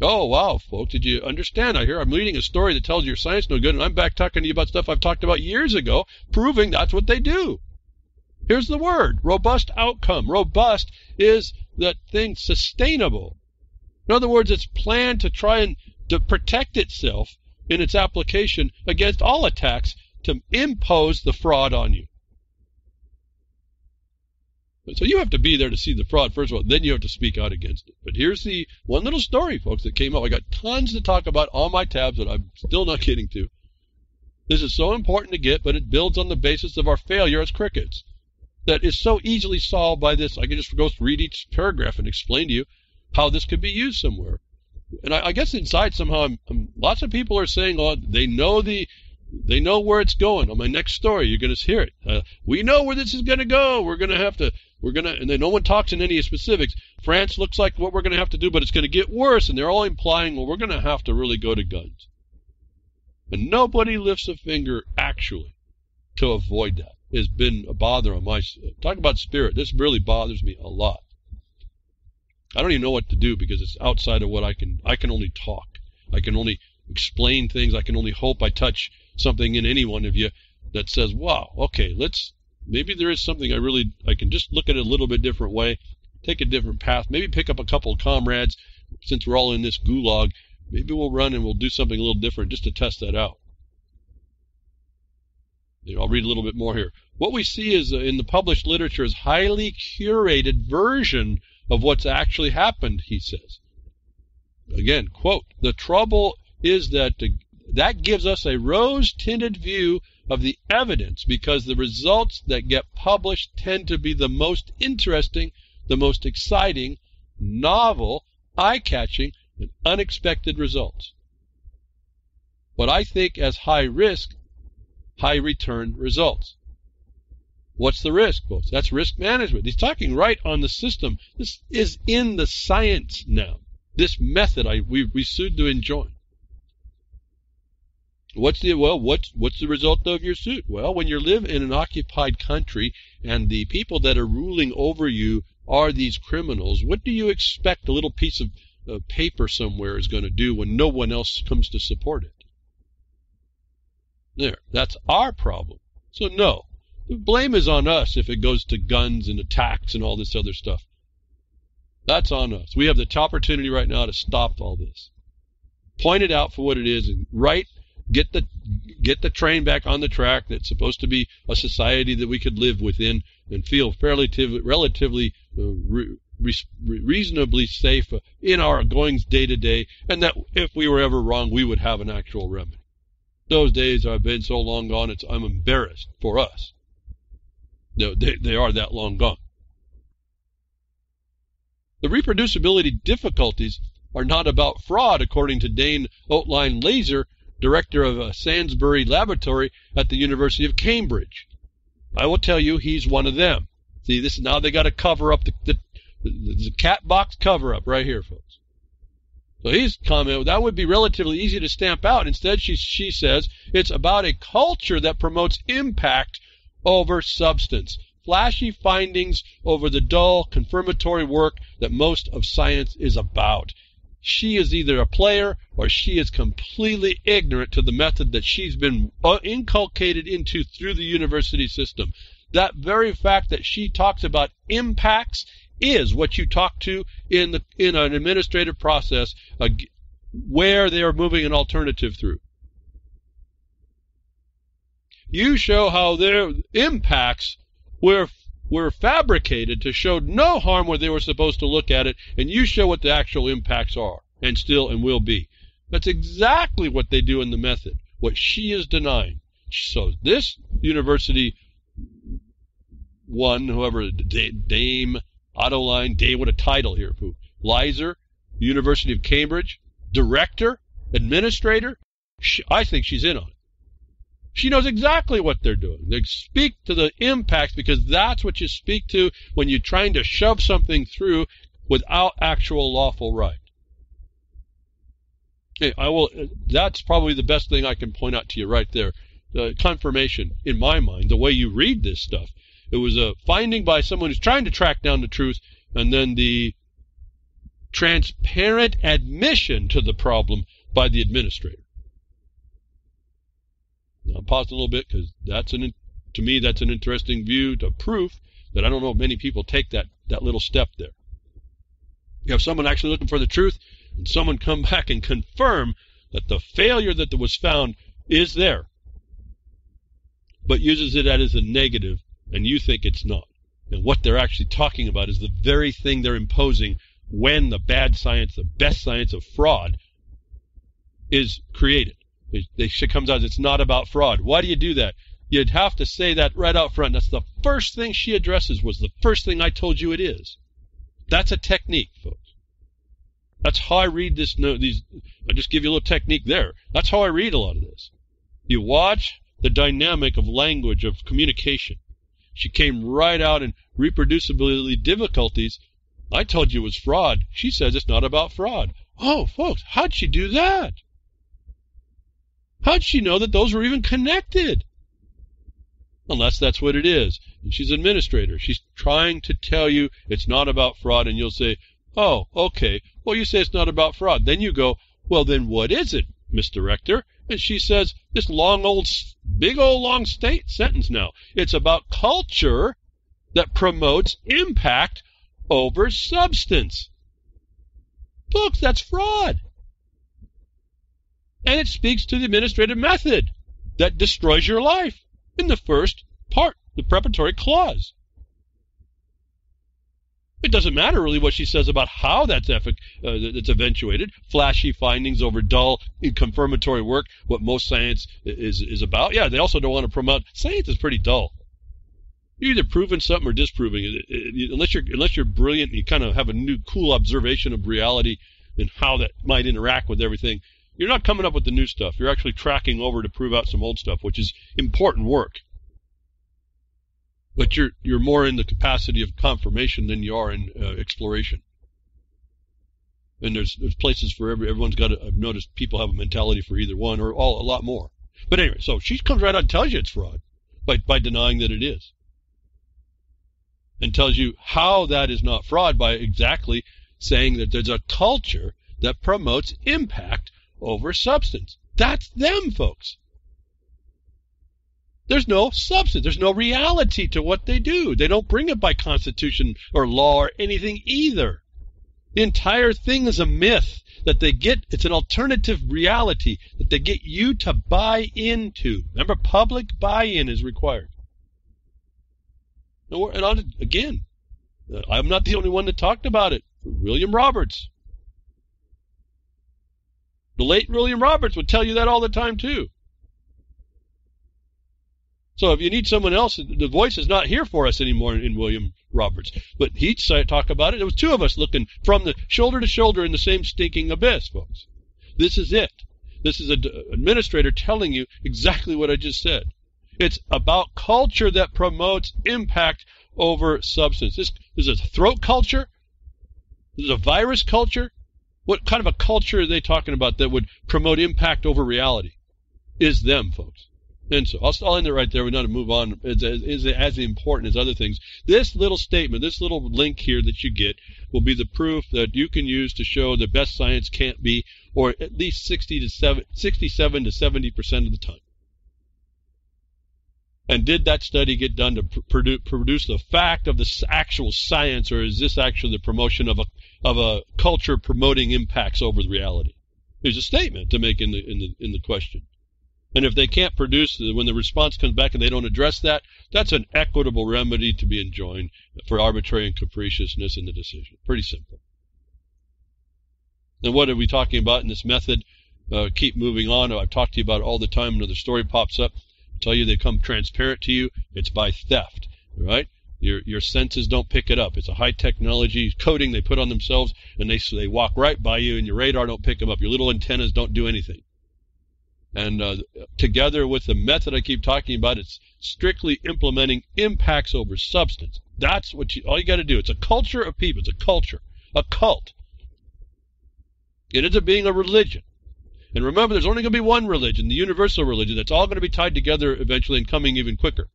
Oh, wow, folks, did you understand? I hear I'm reading a story that tells you your science no good, and I'm back talking to you about stuff I've talked about years ago, proving that's what they do. Here's the word robust outcome. Robust is that thing sustainable. In other words, it's planned to try and to protect itself in its application against all attacks to impose the fraud on you. So you have to be there to see the fraud, first of all, then you have to speak out against it. But here's the one little story, folks, that came up. I got tons to talk about on my tabs that I'm still not getting to. This is so important to get, but it builds on the basis of our failure as crickets that is so easily solved by this. I can just go read each paragraph and explain to you how this could be used somewhere. And I, I guess inside somehow, I'm, I'm, lots of people are saying, oh, they know the they know where it's going. On my next story, you're going to hear it. Uh, we know where this is going to go. We're going to have to, we're going to, and then no one talks in any specifics. France looks like what we're going to have to do, but it's going to get worse. And they're all implying, well, we're going to have to really go to guns. And nobody lifts a finger actually to avoid that. It's been a bother on my, talk about spirit. This really bothers me a lot. I don't even know what to do because it's outside of what I can, I can only talk. I can only explain things. I can only hope I touch something in any one of you that says, wow, okay, let's, maybe there is something I really, I can just look at it a little bit different way, take a different path, maybe pick up a couple of comrades since we're all in this gulag. Maybe we'll run and we'll do something a little different just to test that out. I'll read a little bit more here. What we see is uh, in the published literature is highly curated version of what's actually happened, he says. Again, quote, the trouble is that that gives us a rose tinted view of the evidence because the results that get published tend to be the most interesting, the most exciting, novel, eye catching, and unexpected results. What I think as high risk, high return results. What's the risk? That's risk management. He's talking right on the system. This is in the science now. This method I we, we sued to enjoin. What's the well? What's what's the result of your suit? Well, when you live in an occupied country and the people that are ruling over you are these criminals, what do you expect a little piece of uh, paper somewhere is going to do when no one else comes to support it? There, that's our problem. So no, the blame is on us if it goes to guns and attacks and all this other stuff. That's on us. We have the opportunity right now to stop all this. Point it out for what it is and write get the get the train back on the track that's supposed to be a society that we could live within and feel fairly relatively uh, re, re, reasonably safe in our goings day to day, and that if we were ever wrong, we would have an actual remedy. Those days have been so long gone; it's I'm embarrassed for us. No, they, they are that long gone. The reproducibility difficulties are not about fraud, according to Dame Ottoline Leyser, director of a Sainsbury laboratory at the University of Cambridge. I will tell you, he's one of them. See, this is now they got to cover up the, the, the cat box cover up right here, folks. So he's comment that would be relatively easy to stamp out. Instead, she she says it's about a culture that promotes impact over substance. Flashy findings over the dull confirmatory work that most of science is about she is either a player or she is completely ignorant to the method that she's been uh, inculcated into through the university system. That very fact that she talks about impacts is what you talk to in the in an administrative process uh, where they are moving an alternative through. You show how their impacts were were fabricated to show no harm where they were supposed to look at it, and you show what the actual impacts are, and still and will be. That's exactly what they do in the method, what she is denying. So this university one, whoever, Dame, Ottoline, Dame, what a title here, who? Leyser, University of Cambridge, director, administrator, she, I think she's in on it. She knows exactly what they're doing. They speak to the impacts because that's what you speak to when you're trying to shove something through without actual lawful right. Okay, I will. That's probably the best thing I can point out to you right there. Uh, confirmation, in my mind, the way you read this stuff. It was a finding by someone who's trying to track down the truth, and then the transparent admission to the problem by the administrator. Now, pause a little bit because that's an to me that's an interesting view to proof that I don't know if many people take that that little step there. You have someone actually looking for the truth, and someone come <laughs> back and confirm that the failure that was found is there, but uses it as a negative, and you think it's not. And what they're actually talking about is the very thing they're imposing when the bad science, the best science of fraud, is created. It, it comes out it's not about fraud. Why do you do that? You'd have to say that right out front. That's the first thing she addresses was the first thing I told you it is. That's a technique, folks. That's how I read this note. These I just give you a little technique there. That's how I read a lot of this. You watch the dynamic of language, of communication. She came right out in reproducibility difficulties. I told you it was fraud. She says it's not about fraud. Oh, folks, how'd she do that? How'd she know that those were even connected? Unless that's what it is. And she's an administrator. She's trying to tell you it's not about fraud, and you'll say, Oh, okay. Well, you say it's not about fraud. Then you go, Well, then what is it, Miss Director? She says, This long old, big old long state sentence now. It's about culture that promotes impact over substance. Folks, that's fraud. And it speaks to the administrative method that destroys your life in the first part, the preparatory clause. It doesn't matter really what she says about how that's, effic- uh, that's eventuated. Flashy findings over dull, confirmatory work, what most science is, is about. Yeah, they also don't want to promote. Science is pretty dull. You're either proving something or disproving it. it, it unless you're unless you're brilliant and you kind of have a new cool observation of reality and how that might interact with everything. You're not coming up with the new stuff. You're actually tracking over to prove out some old stuff, which is important work but you're you're more in the capacity of confirmation than you are in uh, exploration. And there's there's places for every everyone's got. A, I've noticed people have a mentality for either one or all a lot more. But anyway, so she comes right out and tells you it's fraud by by denying that it is, and tells you how that is not fraud by exactly saying that there's a culture that promotes impact over substance. That's them, folks. There's no substance. There's no reality to what they do. They don't bring it by constitution or law or anything either. The entire thing is a myth that they get. It's an alternative reality that they get you to buy into. Remember, public buy-in is required. And again, uh, I'm not the only one that talked about it. William Roberts. The late William Roberts would tell you that all the time, too. So if you need someone else, the voice is not here for us anymore in William Roberts. But he'd talk about it. It was two of us looking from the shoulder to shoulder in the same stinking abyss, folks. This is it. This is an administrator telling you exactly what I just said. It's about culture that promotes impact over substance. This, this is a throat culture. This is a virus culture. What kind of a culture are they talking about that would promote impact over reality? Is them, folks. And so I'll, I'll end it right there. We need to move on. It's, it's, as important as other things. This little statement, this little link here that you get, will be the proof that you can use to show the best science can't be, or at least 60 to 7, 67 to 70 percent of the time. And did that study get done to pr- produce the fact of the actual science, or is this actually the promotion of a of a culture promoting impacts over the reality? There's a statement to make in the in the in the question. And if they can't produce, when the response comes back and they don't address that, that's an equitable remedy to be enjoined for arbitrary and capriciousness in the decision. Pretty simple. And what are we talking about in this method? Uh, keep moving on. I've talked to you about it all the time. Another story pops up. I tell you they come transparent to you. It's by theft. Right? Your your senses don't pick it up. It's a high technology coating they put on themselves, and they so they walk right by you, and your radar don't pick them up. Your little antennas don't do anything. And uh, together with the method I keep talking about, it's strictly implementing impacts over substance. That's what you, all you got to do. It's a culture of people. It's a culture, a cult. It ends up being a religion. And remember, there's only going to be one religion, the universal religion, that's all going to be tied together eventually and coming even quicker.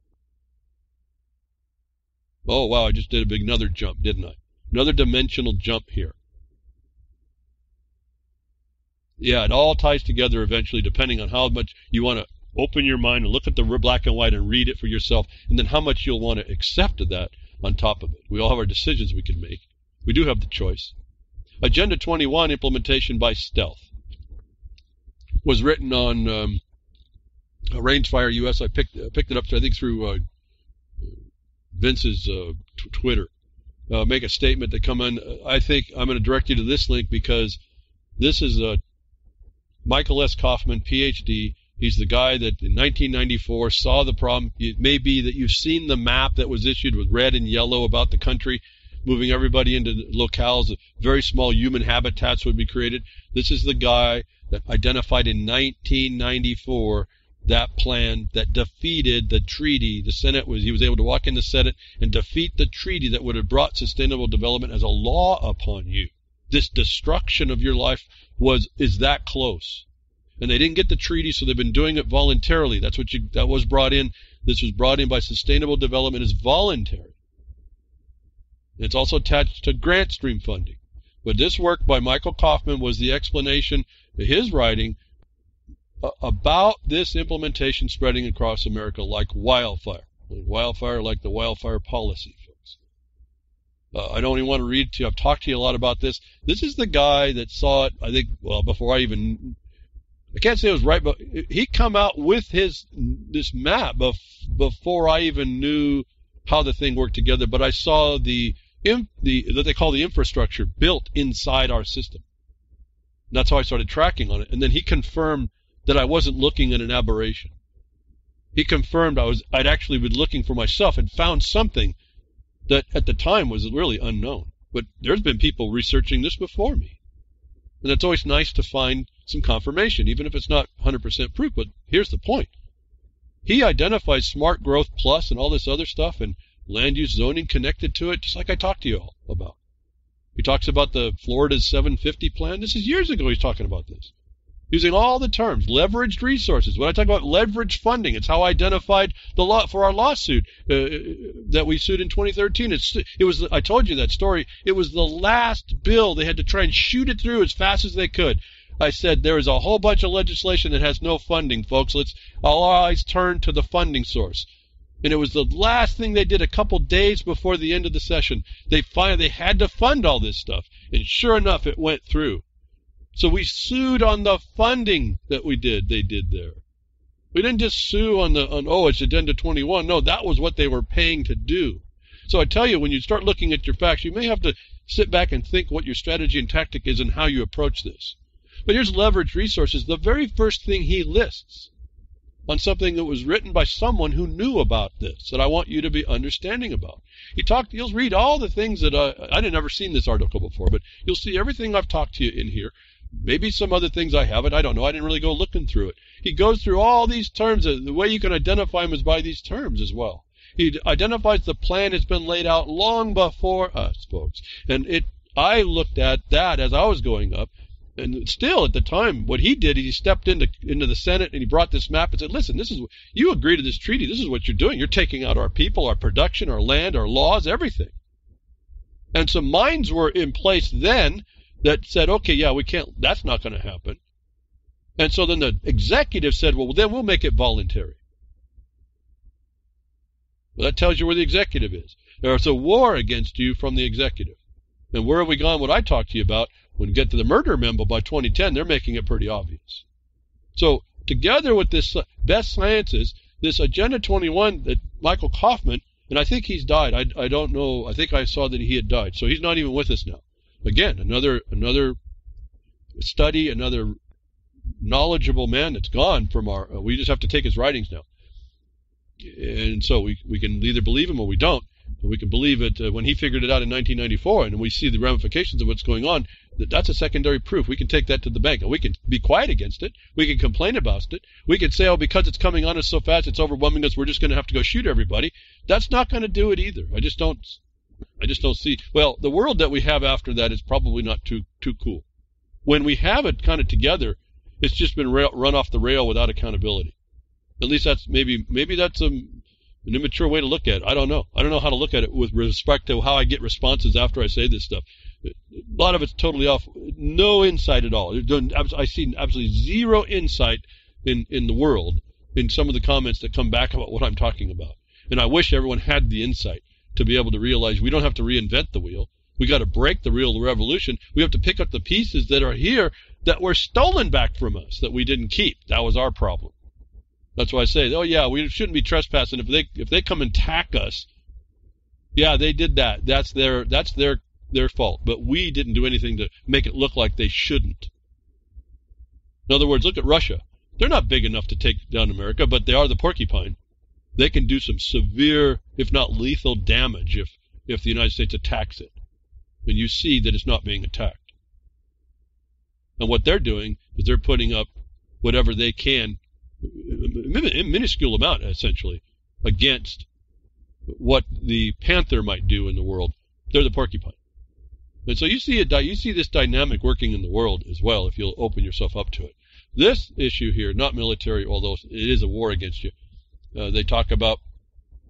Oh, wow, I just did a big another jump, didn't I? Another dimensional jump here yeah, it all ties together eventually, depending on how much you want to open your mind and look at the black and white and read it for yourself, and then how much you'll want to accept of that on top of it. We all have our decisions we can make. We do have the choice. Agenda 21 implementation by stealth was written on um, Rangefinder US. I picked picked it up, I think, through uh, Vince's uh, Twitter. Uh, make a statement that come in. I think I'm going to direct you to this link because this is a Michael S. Coffman, PhD. He's the guy that in 1994 saw the problem. It may be that you've seen the map that was issued with red and yellow about the country, moving everybody into locales. Very small human habitats would be created. This is the guy that identified in 1994 that plan that defeated the treaty. The Senate was he was able to walk in the Senate and defeat the treaty that would have brought sustainable development as a law upon you. This destruction of your life was is that close. And they didn't get the treaty, so they've been doing it voluntarily. That's what you that was brought in. This was brought in by sustainable development is voluntary. It's also attached to grant stream funding. But this work by Michael Coffman was the explanation, his writing, about this implementation spreading across America like wildfire. Like wildfire, like the wildfire policy. Uh, I don't even want to read to you. I've talked to you a lot about this. This is the guy that saw it, I think, well, before I even, I can't say it was right, but he come out with his, this map bef- before I even knew how the thing worked together, but I saw the, the, that they call the infrastructure built inside our system. That's how I started tracking on it. And then he confirmed that I wasn't looking at an aberration. He confirmed I was I'd actually been looking for myself and found something that at the time was really unknown. But there's been people researching this before me. And it's always nice to find some confirmation, even if it's not 100% proof. But here's the point. He identifies smart growth plus and all this other stuff and land use zoning connected to it, just like I talked to you all about. He talks about the Florida's 750 plan. This is years ago he's talking about this using all the terms, leveraged resources. When I talk about leveraged funding, it's how I identified the law for our lawsuit uh, that we sued in 2013. It's, it was, I told you that story. It was the last bill. They had to try and shoot it through as fast as they could. I said there is a whole bunch of legislation that has no funding, folks. Let's all eyes turn to the funding source. And it was the last thing they did a couple days before the end of the session. They finally they had to fund all this stuff, and sure enough, it went through. So we sued on the funding that we did, they did there. We didn't just sue on the, on, oh, it's Agenda 21. No, that was what they were paying to do. So I tell you, when you start looking at your facts, you may have to sit back and think what your strategy and tactic is and how you approach this. But here's leverage resources. The very first thing he lists on something that was written by someone who knew about this that I want you to be understanding about. He talked, you'll read all the things that I, I didn't seen this article before, but you'll see everything I've talked to you in here. Maybe some other things I haven't. I don't know. I didn't really go looking through it. He goes through all these terms. Uh, the way you can identify him is by these terms as well. He identifies the plan has been laid out long before us, folks. And it, I looked at that as I was going up. And still, at the time, what he did, he stepped into into the Senate and he brought this map and said, "Listen, this is you agree to this treaty. This is what you're doing. You're taking out our people, our production, our land, our laws, everything." And some minds were in place then that said, okay, yeah, we can't, that's not going to happen. And so then the executive said, well, then we'll make it voluntary. Well, that tells you where the executive is. There's a war against you from the executive. And where have we gone? What I talked to you about, when we get to the murder memo by 2010, they're making it pretty obvious. So, together with this best sciences, this Agenda 21 that Michael Coffman, and I think he's died. I, I don't know. I think I saw that he had died. So he's not even with us now. Again, another another study, another knowledgeable man that's gone from our. Uh, we just have to take his writings now, and so we we can either believe him or we don't. But we can believe it uh, when he figured it out in 1994, and we see the ramifications of what's going on. That that's a secondary proof. We can take that to the bank, and we can be quiet against it. We can complain about it. We can say, oh, because it's coming on us so fast, it's overwhelming us. We're just going to have to go shoot everybody. That's not going to do it either. I just don't I just don't see. Well, the world that we have after that is probably not too too cool. When we have it kind of together, it's just been rail, run off the rail without accountability. At least that's maybe maybe that's a, an immature way to look at it. I don't know. I don't know how to look at it with respect to how I get responses after I say this stuff. A lot of it's totally off. No insight at all. I see absolutely zero insight in in the world in some of the comments that come back about what I'm talking about. And I wish everyone had the insight to be able to realize we don't have to reinvent the wheel. We got to break the real revolution. We have to pick up the pieces that are here that were stolen back from us that we didn't keep. That was our problem. That's why I say, oh yeah, we shouldn't be trespassing. If they if they come and attack us, yeah, they did that. That's their that's their their fault. But we didn't do anything to make it look like they shouldn't. In other words, look at Russia. They're not big enough to take down America, but they are the porcupine they can do some severe, if not lethal damage if, if the United States attacks it. And you see that it's not being attacked. And what they're doing is they're putting up whatever they can a minuscule amount, essentially, against what the panther might do in the world. They're the porcupine. And so you see a you see this dynamic working in the world as well if you'll open yourself up to it. This issue here, not military, although it is a war against you. Uh, they talk about.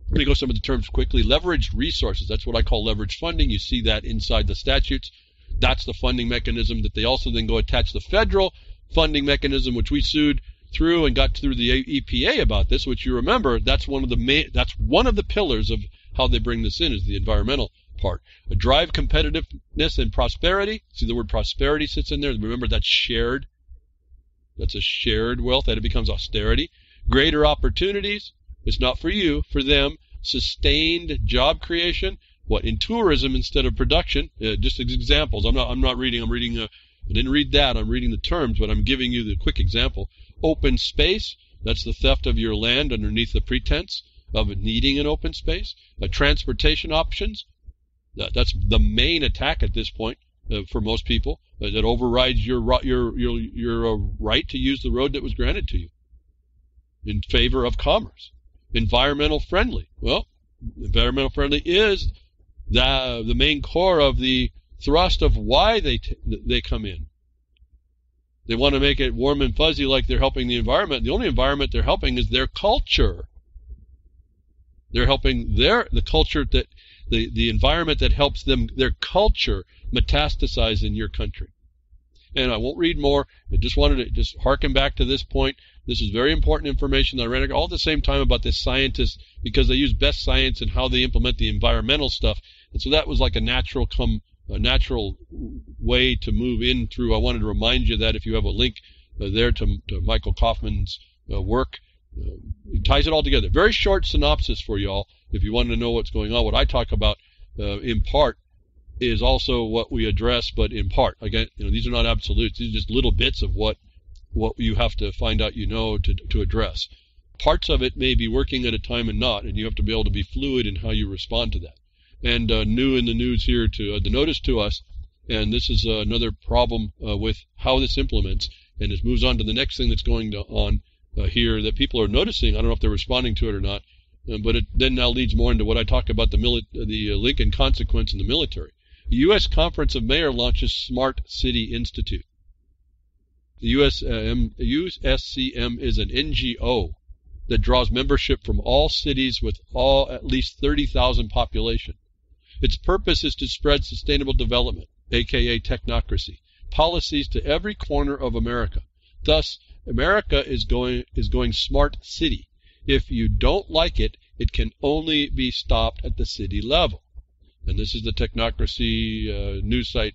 Let me go some of the terms quickly. Leveraged resources. That's what I call leveraged funding. You see that inside the statutes. That's the funding mechanism that they also then go attach the federal funding mechanism, which we sued through and got through the EPA about this, which you remember, that's one of the main, that's one of the pillars of how they bring this in is the environmental part. A drive competitiveness and prosperity. See the word prosperity sits in there. Remember that's shared. That's a shared wealth that it becomes austerity. Greater opportunities. It's not for you, for them. Sustained job creation. What in tourism instead of production? Uh, just examples. I'm not. I'm not reading. I'm reading. Uh, I didn't read that. I'm reading the terms, but I'm giving you the quick example. Open space, that's the theft of your land underneath the pretense of needing an open space. Uh, transportation options, that, that's the main attack at this point uh, for most people. Uh, that overrides your your your your uh, right to use the road that was granted to you in favor of commerce. Environmental friendly. Well, environmental friendly is the the main core of the thrust of why they t- they come in. They want to make it warm and fuzzy like they're helping the environment. The only environment they're helping is their culture. They're helping their the culture that the, the environment that helps them their culture metastasize in your country. And I won't read more. I just wanted to just harken back to this point. This is very important information that I ran all at the same time about the scientists because they use best science and how they implement the environmental stuff. And so that was like a natural come a natural way to move in through. I wanted to remind you that if you have a link uh, there to, to, Michael Coffman's uh, work, uh, it ties it all together. Very short synopsis for y'all if you want to know what's going on. What I talk about uh, in part is also what we address, but in part. Again, you know, these are not absolutes. These are just little bits of what what you have to find out you know to, to address. Parts of it may be working at a time and not, and you have to be able to be fluid in how you respond to that and uh, new in the news here to uh, the notice to us. And this is uh, another problem uh, with how this implements. And it moves on to the next thing that's going to, on uh, here that people are noticing. I don't know if they're responding to it or not, uh, but it then now leads more into what I talk about the, mili- the Lincoln consequence in the military. The U.S. Conference of Mayor launches Smart City Institute. The USCM is an NGO that draws membership from all cities with all at least 30,000 population. Its purpose is to spread sustainable development, aka technocracy, policies to every corner of America. Thus, America is going is going smart city. If you don't like it, it can only be stopped at the city level. And this is the technocracy uh, news site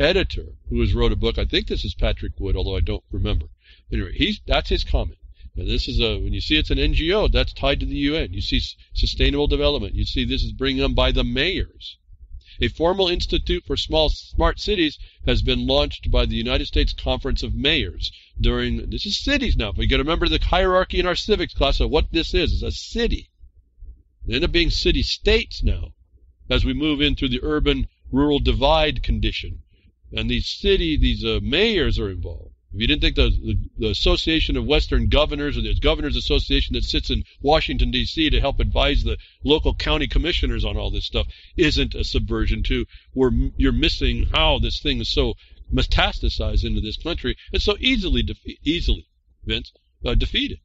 editor who has wrote a book. I think this is Patrick Wood, although I don't remember. Anyway, he's that's his comment. And this is a when you see it's an NGO that's tied to the UN. You see sustainable development. You see this is bringing them by the mayors. A formal institute for small smart cities has been launched by the United States Conference of Mayors during this is cities now. We got to remember the hierarchy in our civics class of what this is. It's a city. They end up being city states now as we move in through the urban rural divide condition. And these city, these uh, mayors are involved. If you didn't think the, the, the, Association of Western Governors or the Governors Association that sits in Washington, D.C. to help advise the local county commissioners on all this stuff isn't a subversion to where you're missing how this thing is so metastasized into this country and so easily, easily, Vince, uh, defeated.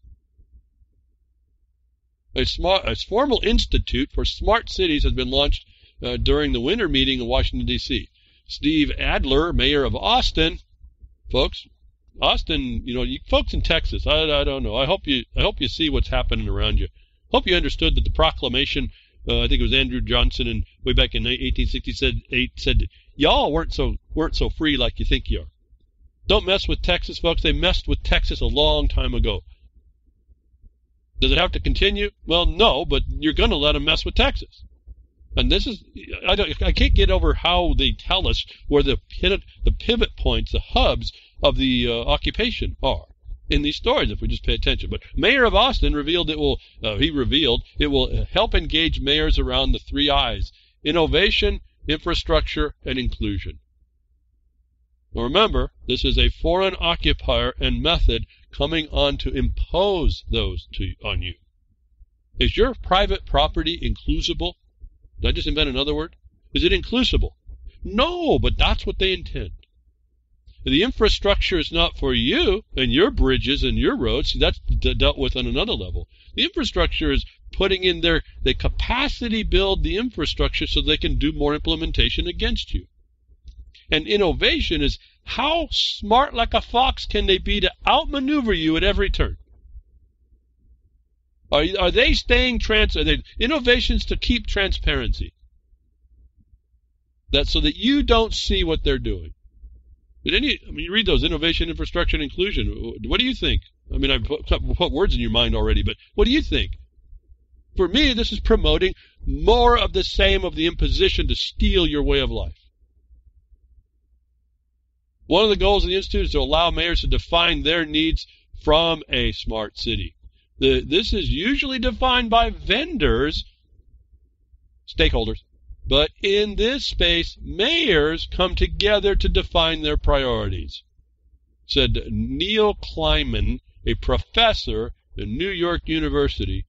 A, smart, a formal institute for smart cities has been launched uh, during the winter meeting in Washington, D.C. Steve Adler, mayor of Austin, folks, Austin, you know, you folks in Texas, I, I don't know. I hope you I hope you see what's happening around you. Hope you understood that the proclamation, uh, I think it was Andrew Johnson, and way back in 1868 said y'all weren't so weren't so free like you think you are. Don't mess with Texas, folks. They messed with Texas a long time ago. Does it have to continue? Well, no, but you're going to let them mess with Texas. And this is, I, don't, I can't get over how they tell us where the pivot, the pivot points, the hubs of the uh, occupation are in these stories if we just pay attention. But Mayor of Austin revealed it will, uh, he revealed it will help engage mayors around the three I's innovation, infrastructure, and inclusion. Now remember, this is a foreign occupier and method coming on to impose those to, on you. Is your private property inclusible? Did I just invent another word? Is it inclusible? No, but that's what they intend. The infrastructure is not for you and your bridges and your roads. See, that's dealt with on another level. The infrastructure is putting in their the capacity build the infrastructure so they can do more implementation against you. And innovation is how smart like a fox can they be to outmaneuver you at every turn? Are, are they staying trans? Are they innovations to keep transparency? That so that you don't see what they're doing. Did any? I mean, you read those innovation, infrastructure, and inclusion. What do you think? I mean, I put, put words in your mind already, but what do you think? For me, this is promoting more of the same of the imposition to steal your way of life. One of the goals of the Institute is to allow mayors to define their needs from a smart city. The, this is usually defined by vendors, stakeholders, but in this space, mayors come together to define their priorities, said Neil Kleiman, a professor at New York University,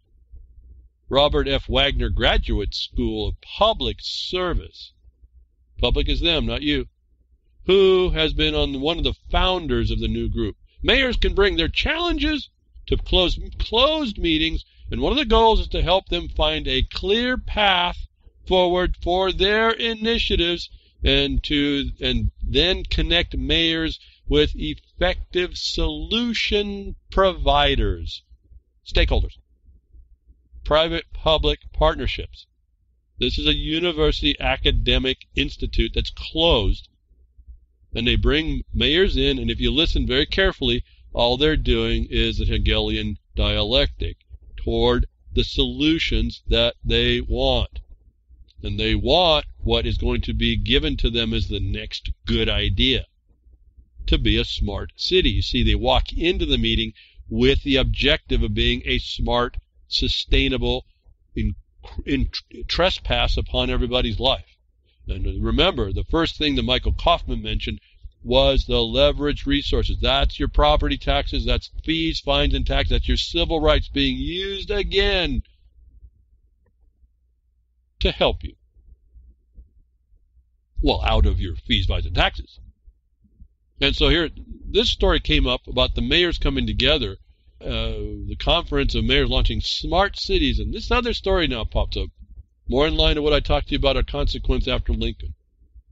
Robert F. Wagner Graduate School of Public Service. Public is them, not you. Who has been on one of the founders of the new group. Mayors can bring their challenges to close, closed meetings, and one of the goals is to help them find a clear path forward for their initiatives and to and then connect mayors with effective solution providers, stakeholders, private public partnerships. This is a university academic institute that's closed. And they bring mayors in, and if you listen very carefully, all they're doing is a Hegelian dialectic toward the solutions that they want. And they want what is going to be given to them as the next good idea to be a smart city. You see, they walk into the meeting with the objective of being a smart, sustainable, in, in trespass upon everybody's life. And remember, the first thing that Michael Coffman mentioned was the leverage resources. That's your property taxes, that's fees, fines, and taxes, that's your civil rights being used again to help you. Well, out of your fees, fines, and taxes. And so here, this story came up about the mayors coming together, uh, the conference of mayors launching smart cities, and this other story now pops up, more in line with what I talked to you about a consequence after Lincoln.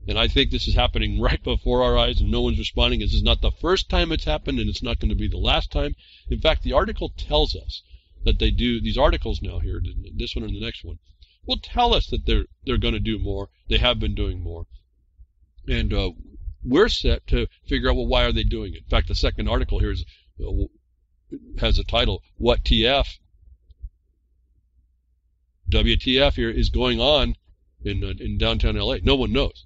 And I think this is happening <laughs> right before our eyes, and no one's responding. This is not the first time it's happened, and it's not going to be the last time. In fact, the article tells us that they do these articles now here, this one and the next one, will tell us that they're they're going to do more. They have been doing more, and uh, we're set to figure out well why are they doing it. In fact, the second article here is uh, has a title "What TF." WTF here is going on in uh, in downtown LA. No one knows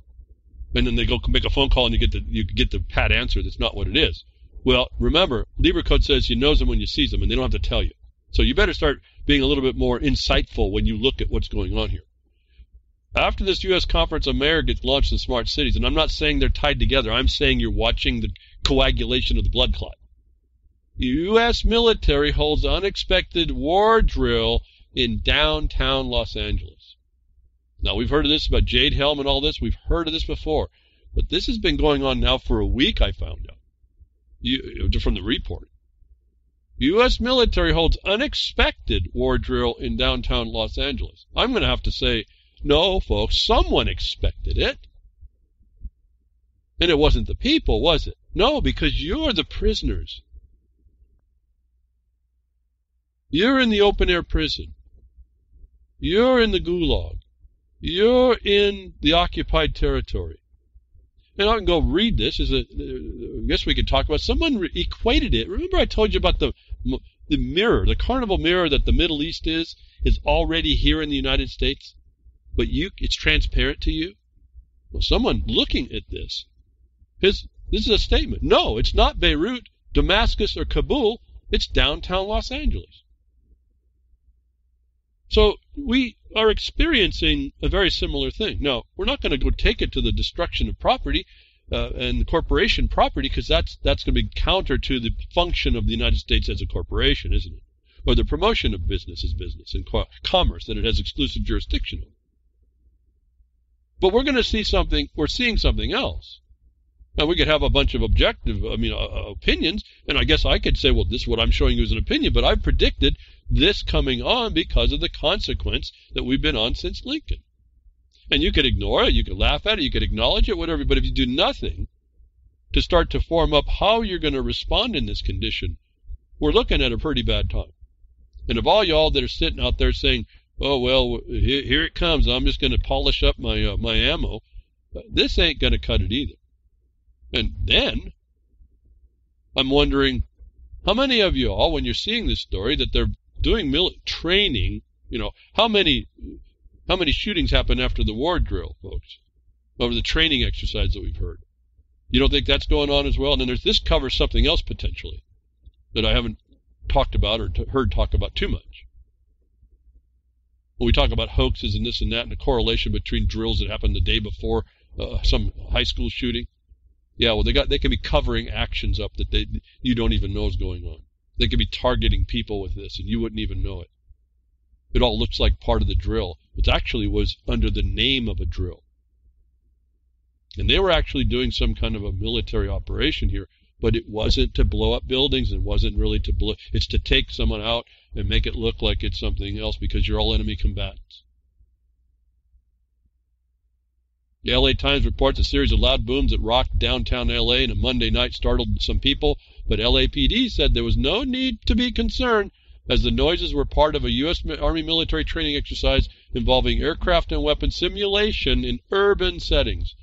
and then they go make a phone call and you get the you get the pat answer that's not what it is. Well, remember, Lieber Code says you knows them when you sees them, and they don't have to tell you. So you better start being a little bit more insightful when you look at what's going on here. After this U.S. Conference of Mayors gets launched in smart cities, and I'm not saying they're tied together, I'm saying you're watching the coagulation of the blood clot. U.S. military holds unexpected war drill in downtown Los Angeles. Now, we've heard of this about Jade Helm and all this. We've heard of this before. But this has been going on now for a week, I found out you, from the report. U.S. military holds unexpected war drill in downtown Los Angeles. I'm going to have to say, no, folks, someone expected it. And it wasn't the people, was it? No, because you're the prisoners. You're in the open air prison. You're in the gulag. You're in the occupied territory. And I can go read this. Is a, I guess we could talk about. Someone equated it. Remember, I told you about the the mirror, the carnival mirror that the Middle East is, is already here in the United States, but you, it's transparent to you. Well, someone looking at this, his this is a statement. No, it's not Beirut, Damascus, or Kabul. It's downtown Los Angeles. So we are experiencing a very similar thing. Now, we're not going to go take it to the destruction of property. uh, and the corporation property because that's that's going to be counter to the function of the United States as a corporation, isn't it? Or the promotion of business as business and co- commerce that it has exclusive jurisdiction over. But we're going to see something. We're seeing something else. Now we could have a bunch of objective, I mean, uh, uh, opinions, and I guess I could say, well, this is what I'm showing you as an opinion, but I've predicted this coming on because of the consequence that we've been on since Lincoln. And you could ignore it, you could laugh at it, you could acknowledge it, whatever, but if you do nothing to start to form up how you're going to respond in this condition, we're looking at a pretty bad time. And of all y'all that are sitting out there saying, oh, well, here, it comes, I'm just going to polish up my, uh, my ammo, this ain't going to cut it either. And then I'm wondering how many of you all, when you're seeing this story, that they're doing mil- training, you know, how many how many shootings happen after the war drill, folks? Over the training exercise that we've heard. You don't think that's going on as well? And then there's this covers something else potentially that I haven't talked about or t- heard talk about too much. When we talk about hoaxes and this and that and the correlation between drills that happened the day before uh, some high school shooting, yeah, well, they got they can be covering actions up that they you don't even know is going on. They could be targeting people with this, and you wouldn't even know it. It all looks like part of the drill. It actually was under the name of a drill. And they were actually doing some kind of a military operation here, but it wasn't to blow up buildings. It wasn't really to blow. It's to take someone out and make it look like it's something else because you're all enemy combatants. The LA Times reports a series of loud booms that rocked downtown LA and a Monday night startled some people, but LAPD said there was no need to be concerned as the noises were part of a U.S. Army military training exercise involving aircraft and weapon simulation in urban settings.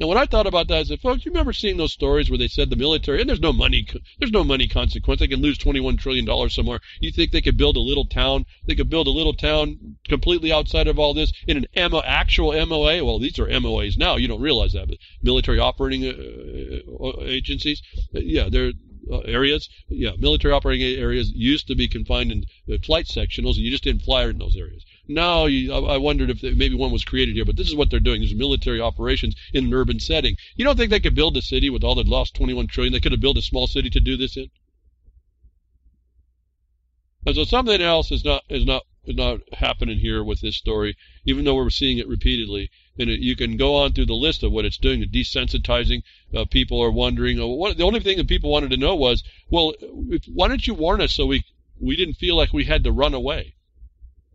Now, when I thought about that, I said, folks, you remember seeing those stories where they said the military, and there's no money, there's no money consequence. They can lose 21 trillion dollars somewhere. You think they could build a little town? They could build a little town completely outside of all this in an MO, actual MOA. Well, these are MOAs now. You don't realize that, but military operating uh, uh agencies, uh, yeah, they're uh, areas. Yeah, military operating areas used to be confined in uh, flight sectionals, and you just didn't fly in those areas. Now, you, I, I wondered if maybe one was created here, but this is what they're doing: is military operations in an urban setting. You don't think they could build a city with all the lost 21 trillion? They could have built a small city to do this in. And so something else is not is not is not happening here with this story, even though we're seeing it repeatedly. And it, you can go on through the list of what it's doing. Desensitizing uh, people are wondering. Uh, what, the only thing that people wanted to know was, well, if, why didn't you warn us so we we didn't feel like we had to run away?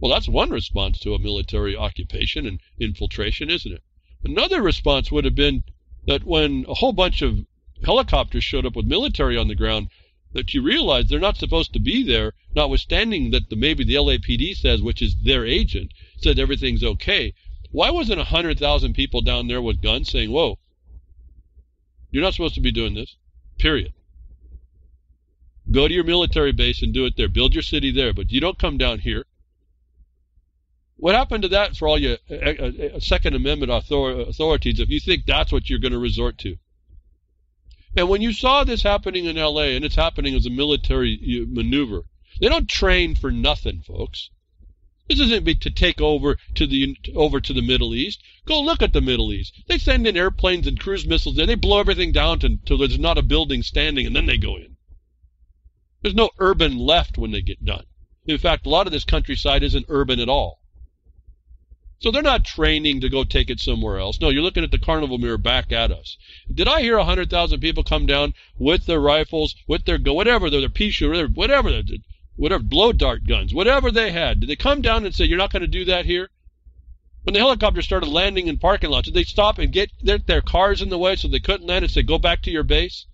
Well, that's one response to a military occupation and infiltration, isn't it? Another response would have been that when a whole bunch of helicopters showed up with military on the ground, that you realize they're not supposed to be there, notwithstanding that the, maybe the LAPD says, which is their agent, said everything's okay. Why wasn't a hundred thousand people down there with guns saying, "Whoa, you're not supposed to be doing this"? Period. Go to your military base and do it there. Build your city there, but you don't come down here. What happened to that for all your uh, uh, Second Amendment author- authorities if you think that's what you're going to resort to? And when you saw this happening in LA, and it's happening as a military maneuver, they don't train for nothing, folks. This isn't to take over to the over to the Middle East. Go look at the Middle East. They send in airplanes and cruise missiles there. They blow everything down until there's not a building standing, and then they go in. There's no urban left when they get done. In fact, a lot of this countryside isn't urban at all. So they're not training to go take it somewhere else. No, you're looking at the carnival mirror back at us. Did I hear 100,000 people come down with their rifles, with their, go, whatever, their, their pea shooter, whatever, whatever, blow dart guns, whatever they had? Did they come down and say, you're not going to do that here? When the helicopters started landing in parking lots, did they stop and get their, their cars in the way so they couldn't land and say, go back to your base?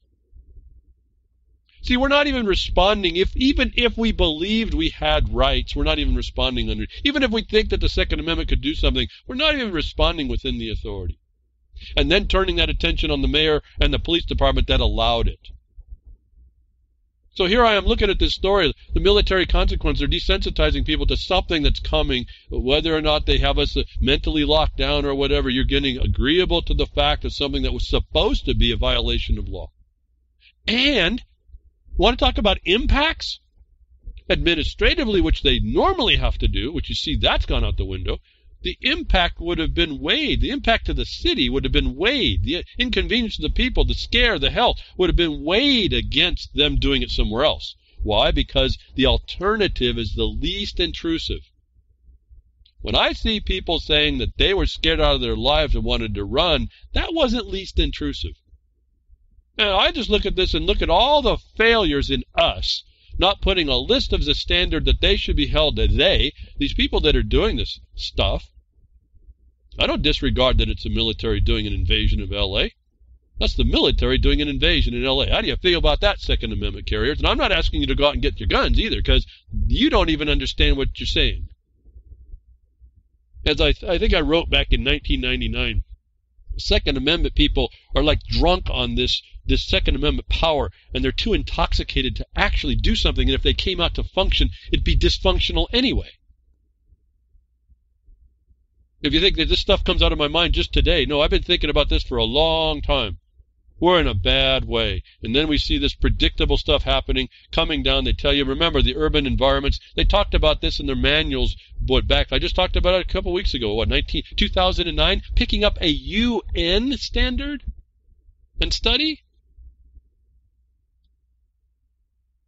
See, we're not even responding. If even if we believed we had rights, we're not even responding under. Even if we think that the Second Amendment could do something, we're not even responding within the authority. And then turning that attention on the mayor and the police department that allowed it. So here I am looking at this story. The military consequences are desensitizing people to something that's coming, whether or not they have us mentally locked down or whatever. You're getting agreeable to the fact of something that was supposed to be a violation of law. And Want to talk about impacts? Administratively, which they normally have to do, which you see that's gone out the window, the impact would have been weighed. The impact to the city would have been weighed. The inconvenience to the people, the scare, the health would have been weighed against them doing it somewhere else. Why? Because the alternative is the least intrusive. When I see people saying that they were scared out of their lives and wanted to run, that wasn't least intrusive. And I just look at this and look at all the failures in us, not putting a list of the standard that they should be held to. They, these people that are doing this stuff, I don't disregard that it's the military doing an invasion of L.A. That's the military doing an invasion in L.A. How do you feel about that Second Amendment carriers? And I'm not asking you to go out and get your guns either, because you don't even understand what you're saying. As I, I think I wrote back in 1999, Second Amendment people are like drunk on this this Second Amendment power, and they're too intoxicated to actually do something. And if they came out to function, it'd be dysfunctional anyway. If you think that this stuff comes out of my mind just today, no, I've been thinking about this for a long time. We're in a bad way. And then we see this predictable stuff happening, coming down. They tell you, remember the urban environments. They talked about this in their manuals but back. I just talked about it a couple weeks ago. What, 19, 2009? Picking up a UN standard and study?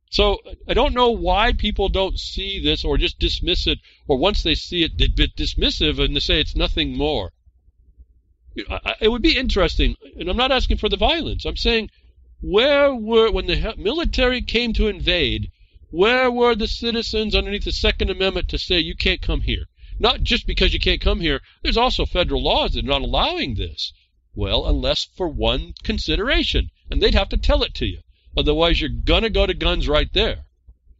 So I don't know why people don't see this or just dismiss it, or once they see it, they bit dismissive and they say it's nothing more. It would be interesting, and I'm not asking for the violence. I'm saying, where were, when the military came to invade, where were the citizens underneath the Second Amendment to say you can't come here? Not just because you can't come here, there's also federal laws that are not allowing this. Well, unless for one consideration, and they'd have to tell it to you. Otherwise, you're going to go to guns right there.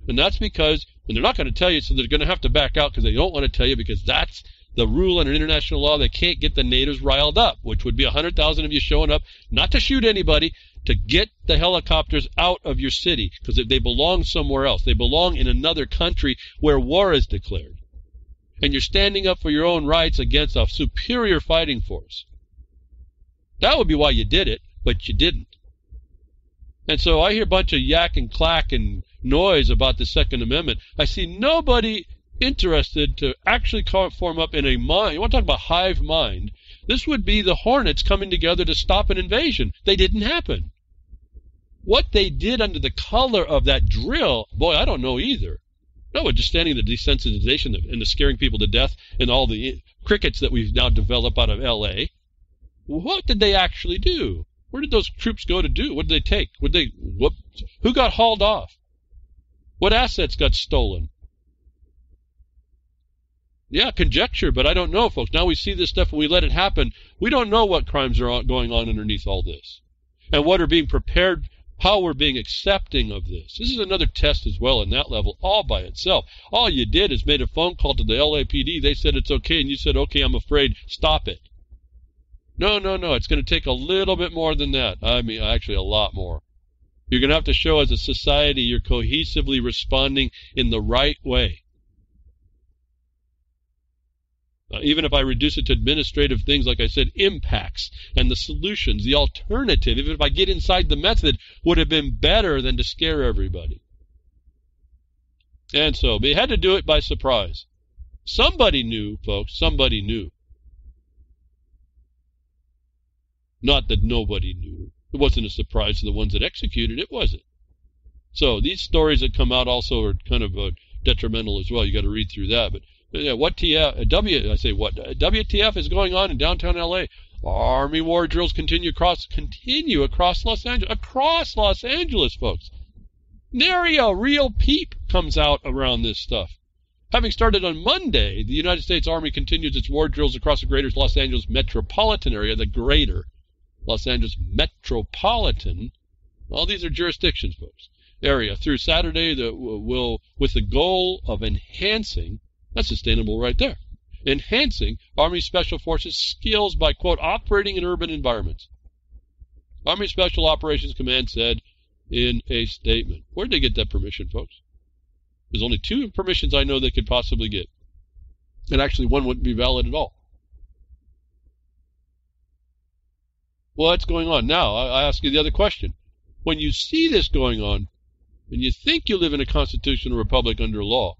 And that's because, and they're not going to tell you, so they're going to have to back out because they don't want to tell you because that's the rule under international law, they can't get the natives riled up, which would be 100,000 of you showing up, not to shoot anybody, to get the helicopters out of your city, because if they belong somewhere else. They belong in another country where war is declared. And you're standing up for your own rights against a superior fighting force. That would be why you did it, but you didn't. And so I hear a bunch of yak and clack and noise about the Second Amendment. I see nobody interested to actually form up in a mind. You want to talk about hive mind? This would be the Hornets coming together to stop an invasion. They didn't happen. What they did under the color of that drill, boy, I don't know either. No, just standing the desensitization and the scaring people to death and all the crickets that we've now developed out of L.A. What did they actually do? Where did those troops go to do? What did they take? Would they whoop? Who got hauled off? What assets got stolen? Yeah, conjecture, but I don't know, folks. Now we see this stuff and we let it happen. We don't know what crimes are going on underneath all this and what are being prepared, how we're being accepting of this. This is another test as well in that level, all by itself. All you did is made a phone call to the LAPD. They said it's okay, and you said, okay, I'm afraid. Stop it. No, no, no. It's going to take a little bit more than that. I mean, actually, a lot more. You're going to have to show as a society you're cohesively responding in the right way. Uh, even if I reduce it to administrative things, like I said, impacts and the solutions, the alternative, even if I get inside the method, would have been better than to scare everybody. And so, they had to do it by surprise. Somebody knew, folks, somebody knew. Not that nobody knew. It wasn't a surprise to the ones that executed it, was it? So these stories that come out also are kind of uh, detrimental as well. You got to read through that. But yeah, what TF, uh, W, I say what, uh, WTF is going on in downtown LA? Army war drills continue across, continue across Los Angeles, across Los Angeles, folks. Nary a real peep comes out around this stuff. Having started on Monday, the United States Army continues its war drills across the greater Los Angeles metropolitan area, the greater Los Angeles metropolitan. All these are jurisdictions, folks. Area through Saturday that will, with the goal of enhancing that's sustainable right there. Enhancing Army Special Forces skills by, quote, operating in urban environments. Army Special Operations Command said in a statement. Where did they get that permission, folks? There's only two permissions I know they could possibly get. And actually, one wouldn't be valid at all. What's going on? Now, I ask you the other question. When you see this going on, and you think you live in a constitutional republic under law,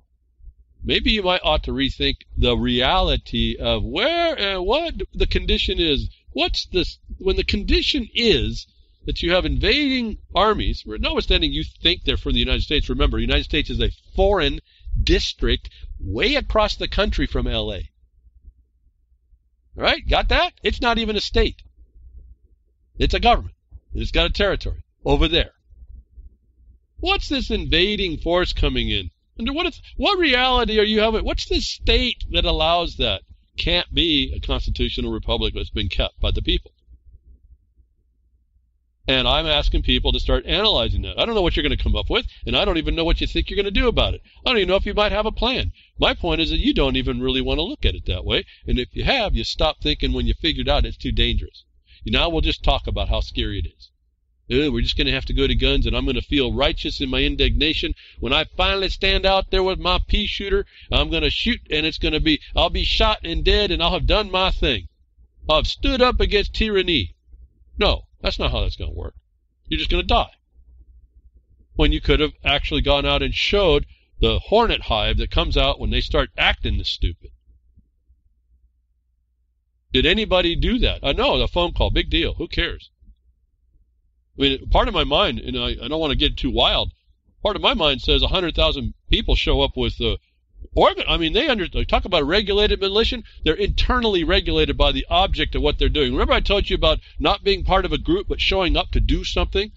maybe you might ought to rethink the reality of where and what the condition is. What's this? When the condition is that you have invading armies, notwithstanding you think they're from the United States. Remember, the United States is a foreign district way across the country from LA. All right, got that? It's not even a state. It's a government. It's got a territory over there. What's this invading force coming in? Under what, is, what reality are you having? What's the state that allows that? Can't be a constitutional republic that's been kept by the people. And I'm asking people to start analyzing that. I don't know what you're going to come up with, and I don't even know what you think you're going to do about it. I don't even know if you might have a plan. My point is that you don't even really want to look at it that way. And if you have, you stop thinking when you figured out it's too dangerous. Now we'll just talk about how scary it is. We're just going to have to go to guns, and I'm going to feel righteous in my indignation. When I finally stand out there with my pea shooter, I'm going to shoot, and it's going to be, I'll be shot and dead, and I'll have done my thing. Have stood up against tyranny. No, that's not how that's going to work. You're just going to die. When you could have actually gone out and showed the hornet hive that comes out when they start acting this stupid. Did anybody do that? I know, the phone call, big deal. Who cares? I mean, part of my mind, and I, I don't want to get too wild, part of my mind says 100,000 people show up with the organ. I mean, they, under, talk about a regulated militia. They're internally regulated by the object of what they're doing. Remember, I told you about not being part of a group but showing up to do something?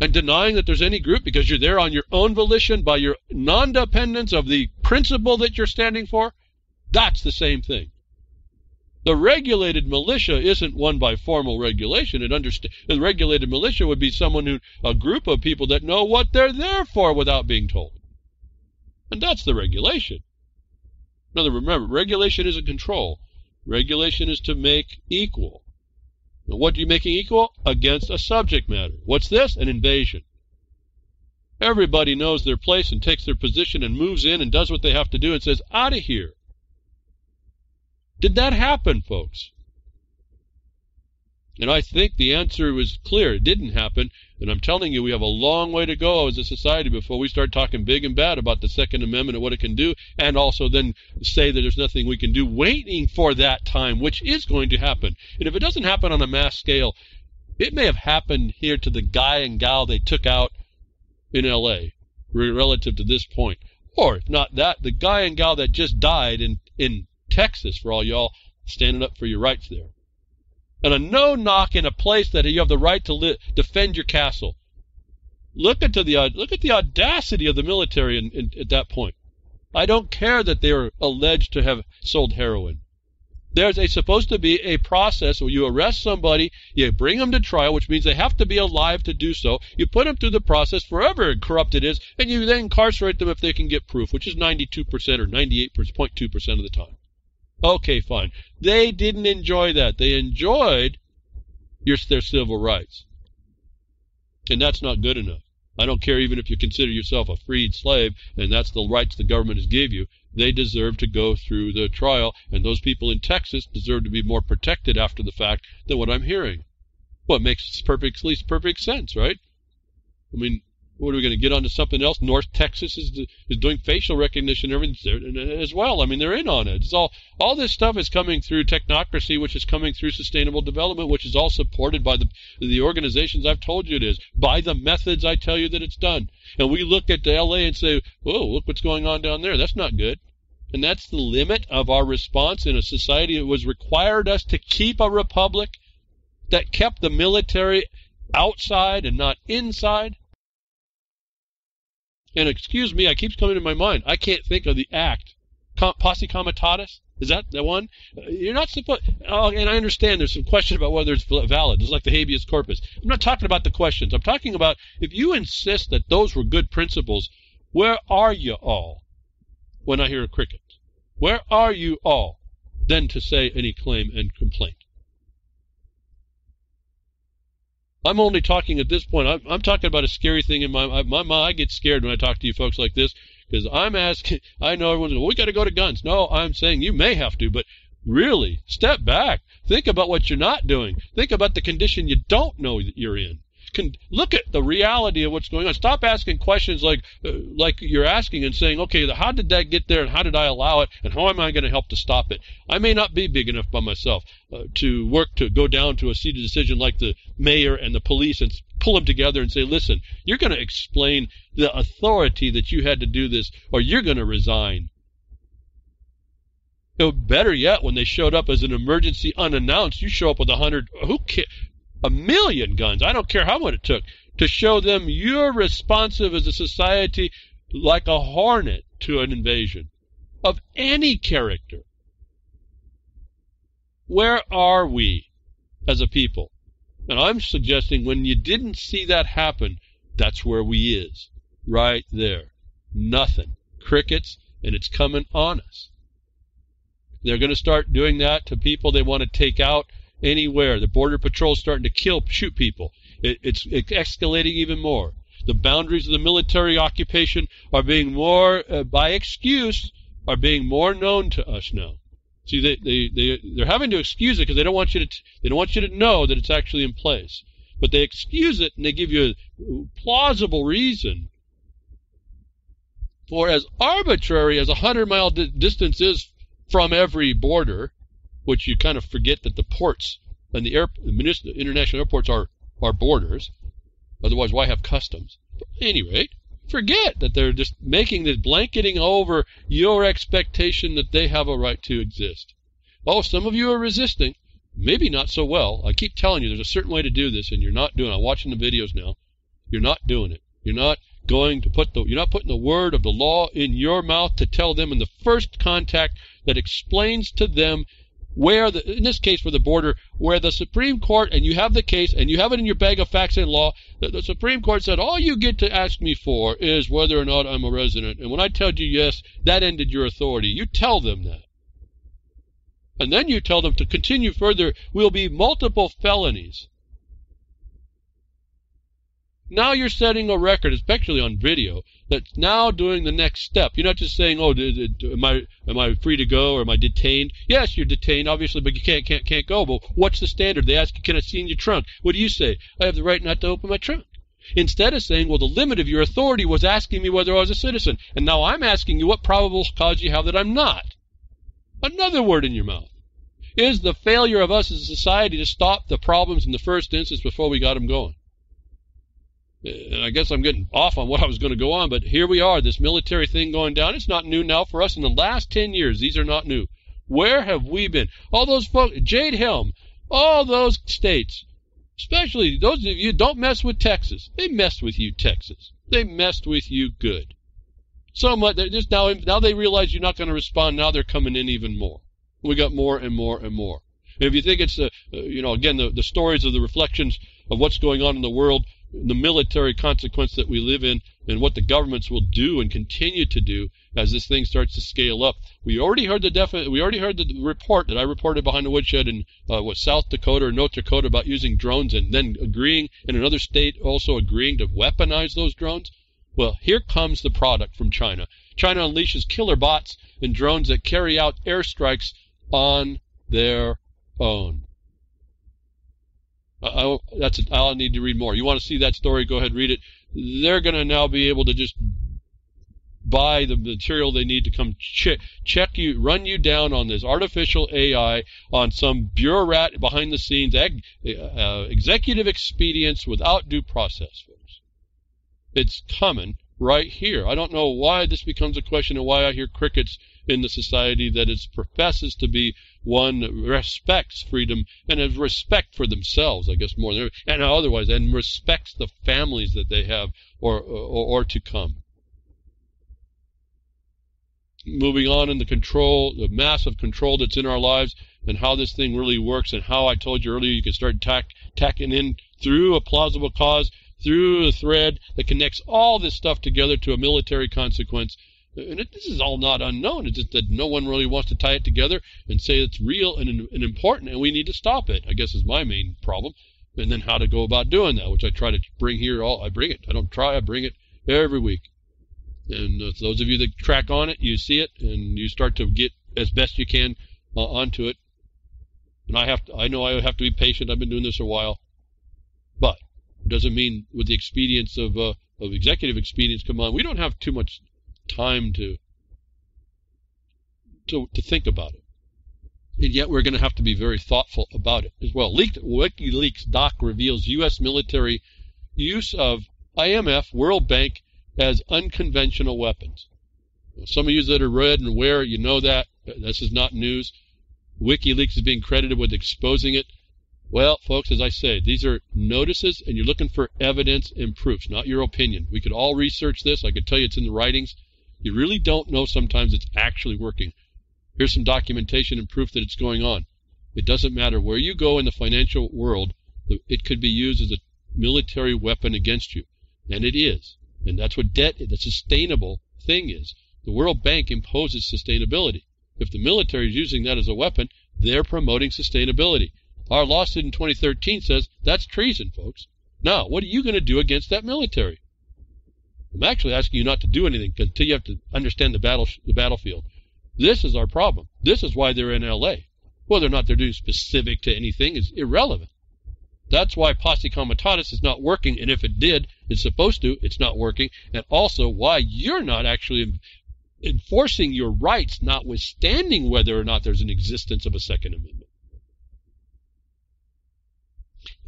And denying that there's any group because you're there on your own volition by your non dependence of the principle that you're standing for? That's the same thing. The regulated militia isn't one by formal regulation. It understand the regulated militia would be someone who a group of people that know what they're there for without being told. And that's the regulation. Now remember, regulation isn't control. Regulation is to make equal. Now, what are you making equal? Against a subject matter. What's this? An invasion. Everybody knows their place and takes their position and moves in and does what they have to do and says, out of here. Did that happen, folks? And I think the answer was clear. It didn't happen. And I'm telling you, we have a long way to go as a society before we start talking big and bad about the Second Amendment and what it can do, and also then say that there's nothing we can do, waiting for that time, which is going to happen. And if it doesn't happen on a mass scale, it may have happened here to the guy and gal they took out in L.A. relative to this point. Or, if not that, the guy and gal that just died in, in Texas for all y'all standing up for your rights there. And a no knock in a place that you have the right to li- defend your castle. Look at the uh, look at the audacity of the military in, in, at that point. I don't care that they are alleged to have sold heroin. There's a, supposed to be a process where you arrest somebody, you bring them to trial, which means they have to be alive to do so. You put them through the process, forever corrupt it is, and you then incarcerate them if they can get proof, which is 92% or 98.2% of the time. Okay, fine. They didn't enjoy that. They enjoyed your, their civil rights. And that's not good enough. I don't care even if you consider yourself a freed slave and that's the rights the government has gave you. They deserve to go through the trial, and those people in Texas deserve to be more protected after the fact than what I'm hearing. Well, makes perfect, least perfect sense, right? I mean, what are we going to get onto something else? North Texas is is doing facial recognition as well. I mean, they're in on it. It's all all this stuff is coming through technocracy, which is coming through sustainable development, which is all supported by the the organizations I've told you it is by the methods I tell you that it's done. And we look at the LA and say, "Oh, look what's going on down there. That's not good." And that's the limit of our response in a society that was required us to keep a republic that kept the military outside and not inside. And excuse me, I keeps coming to my mind. I can't think of the act. Posse comitatus? Is that the one? You're not supposed. Oh, and I understand there's some question about whether it's valid. It's like the habeas corpus. I'm not talking about the questions. I'm talking about if you insist that those were good principles, where are you all when I hear a cricket? Where are you all then to say any claim and complaint? I'm only talking at this point. I'm, I'm talking about a scary thing in my my mind. I get scared when I talk to you folks like this because I'm asking. I know everyone's well, we got to go to guns. No, I'm saying you may have to, but really step back. Think about what you're not doing. Think about the condition you don't know that you're in. Con- look at the reality of what's going on. Stop asking questions like uh, like you're asking and saying, okay, how did that get there, and how did I allow it, and how am I going to help to stop it? I may not be big enough by myself uh, to work to go down to a seated decision like the mayor and the police and pull them together and say, listen, you're going to explain the authority that you had to do this, or you're going to resign. You know, better yet, when they showed up as an emergency unannounced, you show up with a hundred, who ca- a million guns. I don't care how much it took to show them you're responsive as a society like a hornet to an invasion of any character. Where are we as a people? And I'm suggesting when you didn't see that happen, that's where we is. Right there. Nothing. Crickets, and it's coming on us. They're going to start doing that to people they want to take out anywhere. The Border Patrol is starting to kill, shoot people. It, it's, it's escalating even more. The boundaries of the military occupation are being more, uh, by excuse, are being more known to us now. See, they, they, they, they're having to excuse it because they don't want you to, they don't want you to know that it's actually in place. But they excuse it and they give you a plausible reason for as arbitrary as a hundred mile di- distance is from every border, which you kind of forget that the ports and the, air, the international airports are, are borders. Otherwise, why have customs? But at any rate, forget that they're just making this blanketing over your expectation that they have a right to exist. Oh, some of you are resisting. Maybe not so well. I keep telling you there's a certain way to do this, and you're not doing it. I'm watching the videos now. You're not doing it. You're not going to put the you're not putting the word of the law in your mouth to tell them in the first contact that explains to them where the in this case for the border where the Supreme Court and you have the case and you have it in your bag of facts and law that the Supreme Court said all you get to ask me for is whether or not I'm a resident. And when I told you yes that ended your authority. You tell them that. And then you tell them to continue further. Will be multiple felonies now you're setting a record, especially on video, that's now doing the next step. You're not just saying, "Oh, am I am I free to go or am I detained?" Yes, you're detained, obviously, but you can't can't can't go. But what's the standard? They ask you, "Can I see in your trunk?" What do you say? I have the right not to open my trunk. Instead of saying, "Well, the limit of your authority was asking me whether I was a citizen, and now I'm asking you what probable cause you have that I'm not." Another word in your mouth is the failure of us as a society to stop the problems in the first instance before we got them going and I guess I'm getting off on what I was going to go on, but here we are, this military thing going down. It's not new now for us. In the last 10 years, these are not new. Where have we been? All those folks, Jade Helm, all those states, especially those of you don't mess with Texas. They messed with you, Texas. They messed with you good. So much. They're just now, now they realize you're not going to respond. Now they're coming in even more. We got more and more and more. If you think it's, uh, you know, again, the, the stories of the reflections of what's going on in the world, the military consequence that we live in and what the governments will do and continue to do as this thing starts to scale up. We already heard the defi- we already heard the report that I reported behind the woodshed in uh, what South Dakota or North Dakota about using drones and then agreeing in another state also agreeing to weaponize those drones. Well, here comes the product from China. China unleashes killer bots and drones that carry out airstrikes on their own. I, that's I'll need to read more. You want to see that story? Go ahead, read it. They're going to now be able to just buy the material they need to come check, check you, run you down on this artificial AI on some bureaucrat behind the scenes, uh, executive expedience without due process. Folks. It's coming right here. I don't know why this becomes a question and why I hear crickets in the society that it professes to be one respects freedom and has respect for themselves, I guess more than and otherwise, and respects the families that they have or or, or to come. Moving on in the control, the massive control that's in our lives, and how this thing really works, and how I told you earlier you can start tack, tacking in through a plausible cause, through a thread that connects all this stuff together to a military consequence and it, this is all not unknown. It's just that no one really wants to tie it together and say it's real and, and important and we need to stop it, I guess is my main problem. And then how to go about doing that, which I try to bring here. All I bring it. I don't try, I bring it every week. And uh, those of you that track on it, you see it and you start to get as best you can uh, onto it. And I have to, I know I have to be patient. I've been doing this a while. But It doesn't mean with the expedience of uh, of executive expedience come on. We don't have too much time to to to think about it, and yet we're going to have to be very thoughtful about it as well. Leaked WikiLeaks doc reveals U.S. military use of IMF, World Bank as unconventional weapons. Some of you that are read and aware, you know that. This is not news. WikiLeaks is being credited with exposing it. Well, folks, as I say, these are notices, and you're looking for evidence and proofs, not your opinion. We could all research this. I could tell you it's in the writings. You really don't know sometimes it's actually working. Here's some documentation and proof that it's going on. It doesn't matter where you go in the financial world, it could be used as a military weapon against you. And it is. And that's what debt, the sustainable thing is. The World Bank imposes sustainability. If the military is using that as a weapon, they're promoting sustainability. Our lawsuit in 2013 says that's treason, folks. Now, what are you going to do against that military? I'm actually asking you not to do anything until you have to understand the battle the battlefield. This is our problem. This is why they're in L.A. Whether or not they're doing specific to anything is irrelevant. That's why posse comitatus is not working, and if it did, it's supposed to, it's not working, and also why you're not actually enforcing your rights, notwithstanding whether or not there's an existence of a Second Amendment.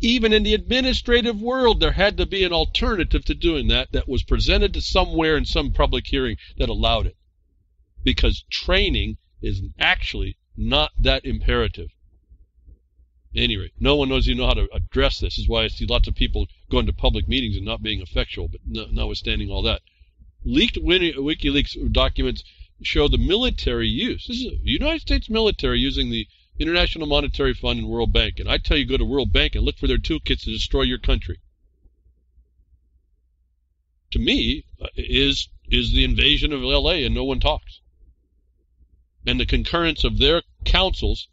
Even in the administrative world, there had to be an alternative to doing that that was presented to somewhere in some public hearing that allowed it. Because training is actually not that imperative. Anyway, no one knows you know how to address this. this. is why I see lots of people going to public meetings and not being effectual, but notwithstanding all that. Leaked WikiLeaks documents show the military use. This is the United States military using the International Monetary Fund and World Bank. And I tell you, go to World Bank and look for their toolkits to destroy your country. To me, uh, is is the invasion of L.A. and no one talks. And the concurrence of their councils,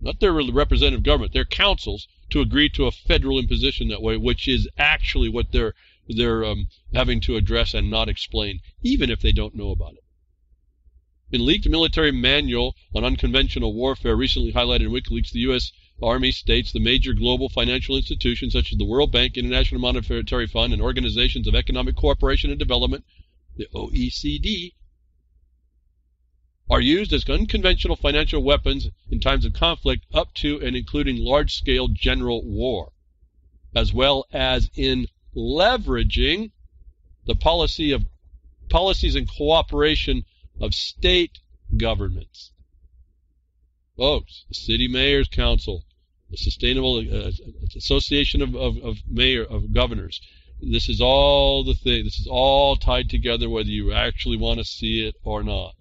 not their representative government, their councils, to agree to a federal imposition that way, which is actually what they're they're um, having to address and not explain, even if they don't know about it. In leaked military manual on unconventional warfare recently highlighted in WikiLeaks, the U.S. Army states the major global financial institutions such as the World Bank, International Monetary Fund, and Organizations of Economic Cooperation and Development, the OECD, are used as unconventional financial weapons in times of conflict up to and including large-scale general war, as well as in leveraging the policy of policies and cooperation of state governments. Folks, the City Mayors Council, the Sustainable uh, Association of, of, of Mayor of Governors. This is all the thing. This is all tied together, whether you actually want to see it or not.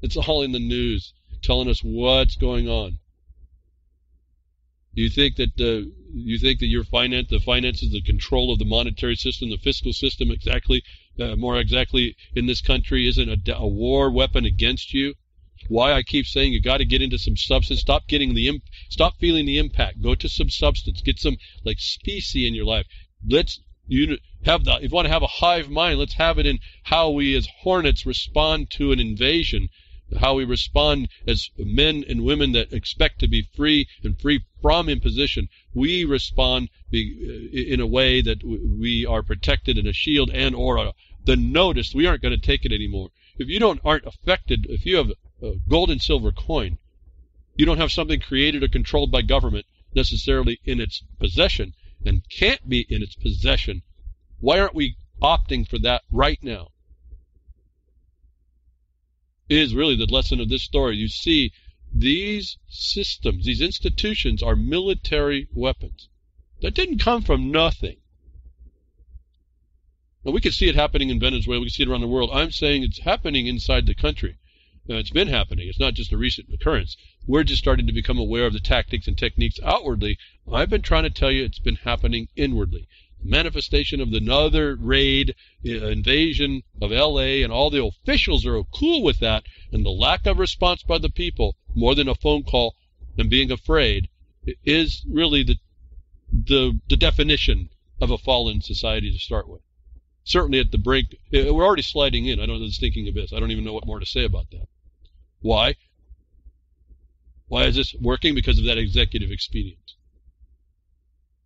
It's all in the news, telling us what's going on. You think that uh, you think that your finance, the finances, the control of the monetary system, the fiscal system, exactly, uh, more exactly in this country, isn't a, a, war weapon against you? Why I keep saying you got to get into some substance. Stop getting the imp- stop feeling the impact. Go to some substance. Get some like specie in your life. Let's you have the if you want to have a hive mind. Let's have it in how we as hornets respond to an invasion how we respond as men and women that expect to be free and free from imposition. We respond uh, in a way that we are protected in a shield and or a, the notice we aren't going to take it anymore. If you don't aren't affected, if you have a gold and silver coin, you don't have something created or controlled by government necessarily in its possession and can't be in its possession. Why aren't we opting for that right now? is really the lesson of this story. You see, these systems, these institutions are military weapons. That didn't come from nothing. We can see it happening in Venezuela. We can see it around the world. I'm saying it's happening inside the country. Now, it's been happening. It's not just a recent occurrence. We're just starting to become aware of the tactics and techniques outwardly. I've been trying to tell you it's been happening inwardly The manifestation of the another raid, uh, invasion of LA, and all the officials are cool with that, and the lack of response by the people, more than a phone call and being afraid, is really the the, the definition of a fallen society to start with. Certainly at the brink, uh, we're already sliding in. I don't know the stinking abyss. I don't even know what more to say about that. Why? Why is this working? Because of that executive expedient.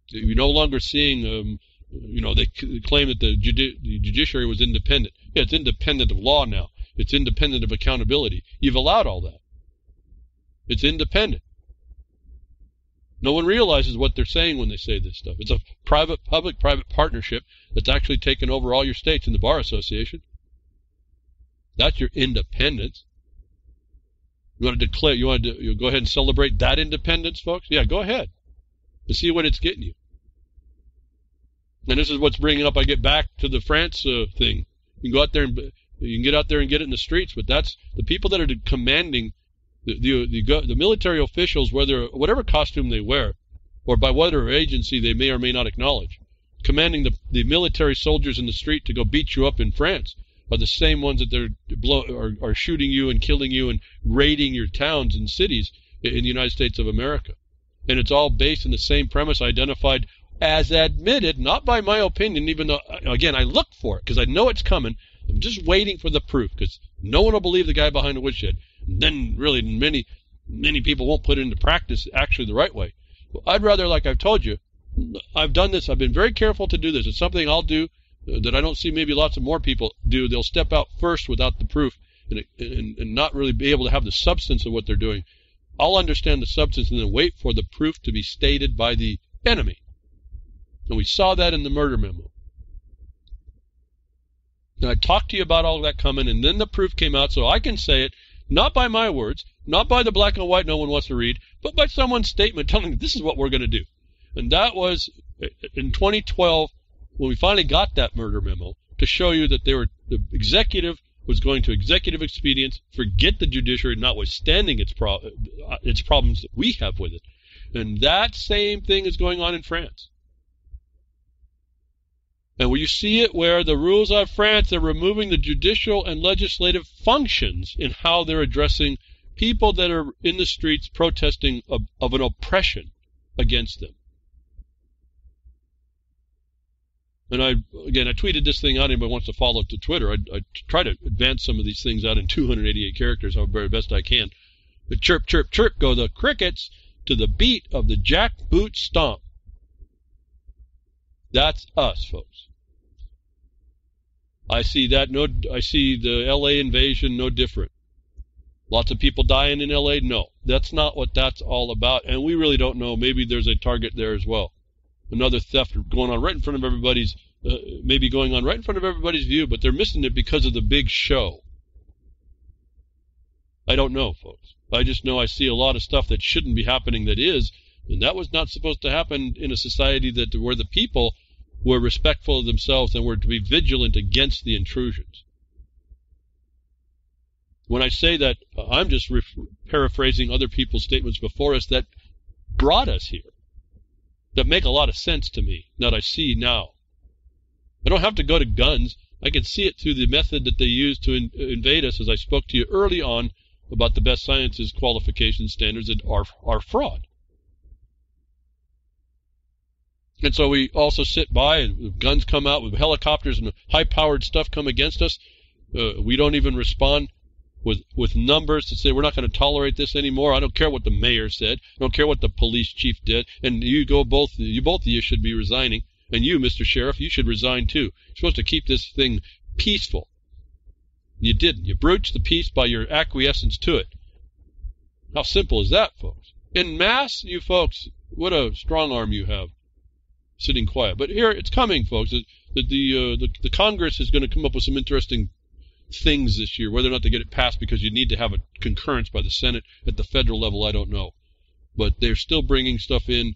You're no longer seeing, um, you know, they claim that the, judi- the judiciary was independent. Yeah, it's independent of law now. It's independent of accountability. You've allowed all that. It's independent. No one realizes what they're saying when they say this stuff. It's a private, public, private partnership that's actually taken over all your states in the Bar Association. That's your independence. You want to declare, you want to you go ahead and celebrate that independence, folks? Yeah, go ahead. And see what it's getting you. And this is what's bringing up, I get back to the France uh, thing. You can go out there and you can get out there and get it in the streets, but that's the people that are commanding the, the, the, the military officials, whether whatever costume they wear, or by whatever agency they may or may not acknowledge, commanding the, the military soldiers in the street to go beat you up in France are the same ones that they're blow, are, are shooting you and killing you and raiding your towns and cities in the United States of America. And it's all based on the same premise identified as admitted, not by my opinion, even though, again, I look for it because I know it's coming. I'm just waiting for the proof because no one will believe the guy behind the woodshed. Then, really, many, many people won't put it into practice actually the right way. I'd rather, like I've told you, I've done this. I've been very careful to do this. It's something I'll do uh, that I don't see maybe lots of more people do. They'll step out first without the proof and, and, and not really be able to have the substance of what they're doing. I'll understand the substance and then wait for the proof to be stated by the enemy. And we saw that in the murder memo. And I talked to you about all that coming, and then the proof came out, so I can say it not by my words, not by the black and white no one wants to read, but by someone's statement telling me this is what we're going to do. And that was in 2012 when we finally got that murder memo to show you that they were the executive was going to executive expedience, forget the judiciary, notwithstanding its pro- uh, its problems that we have with it. And that same thing is going on in France. And where you see it where the rules of France, they're removing the judicial and legislative functions in how they're addressing people that are in the streets protesting of, of an oppression against them. And I, again, I tweeted this thing out. Anybody wants to follow it to Twitter, I, I try to advance some of these things out in 288 characters, however best I can. The chirp, chirp, chirp go the crickets to the beat of the jackboot stomp. That's us, folks. I see that no I see the LA invasion no different. Lots of people dying in LA? No. That's not what that's all about. And we really don't know. Maybe there's a target there as well another theft going on right in front of everybody's, uh, maybe going on right in front of everybody's view, but they're missing it because of the big show. I don't know, folks. I just know I see a lot of stuff that shouldn't be happening that is, and that was not supposed to happen in a society that where the people were respectful of themselves and were to be vigilant against the intrusions. When I say that, uh, I'm just paraphrasing other people's statements before us that brought us here that make a lot of sense to me that I see now. I don't have to go to guns. I can see it through the method that they use to in, uh, invade us, as I spoke to you early on about the best sciences qualification standards that are, are fraud. And so we also sit by and guns come out with helicopters and high powered stuff come against us. Uh, we don't even respond with with numbers to say we're not going to tolerate this anymore. I don't care what the mayor said. I don't care what the police chief did. And you go both you both of you should be resigning. And you, Mr. Sheriff, you should resign too. You're supposed to keep this thing peaceful. You didn't. You broached the peace by your acquiescence to it. How simple is that, folks? In mass, you folks, what a strong arm you have, sitting quiet. But here it's coming, folks. The the the, uh, the, the Congress is going to come up with some interesting things this year. Whether or not they get it passed because you need to have a concurrence by the Senate at the federal level, I don't know. But they're still bringing stuff in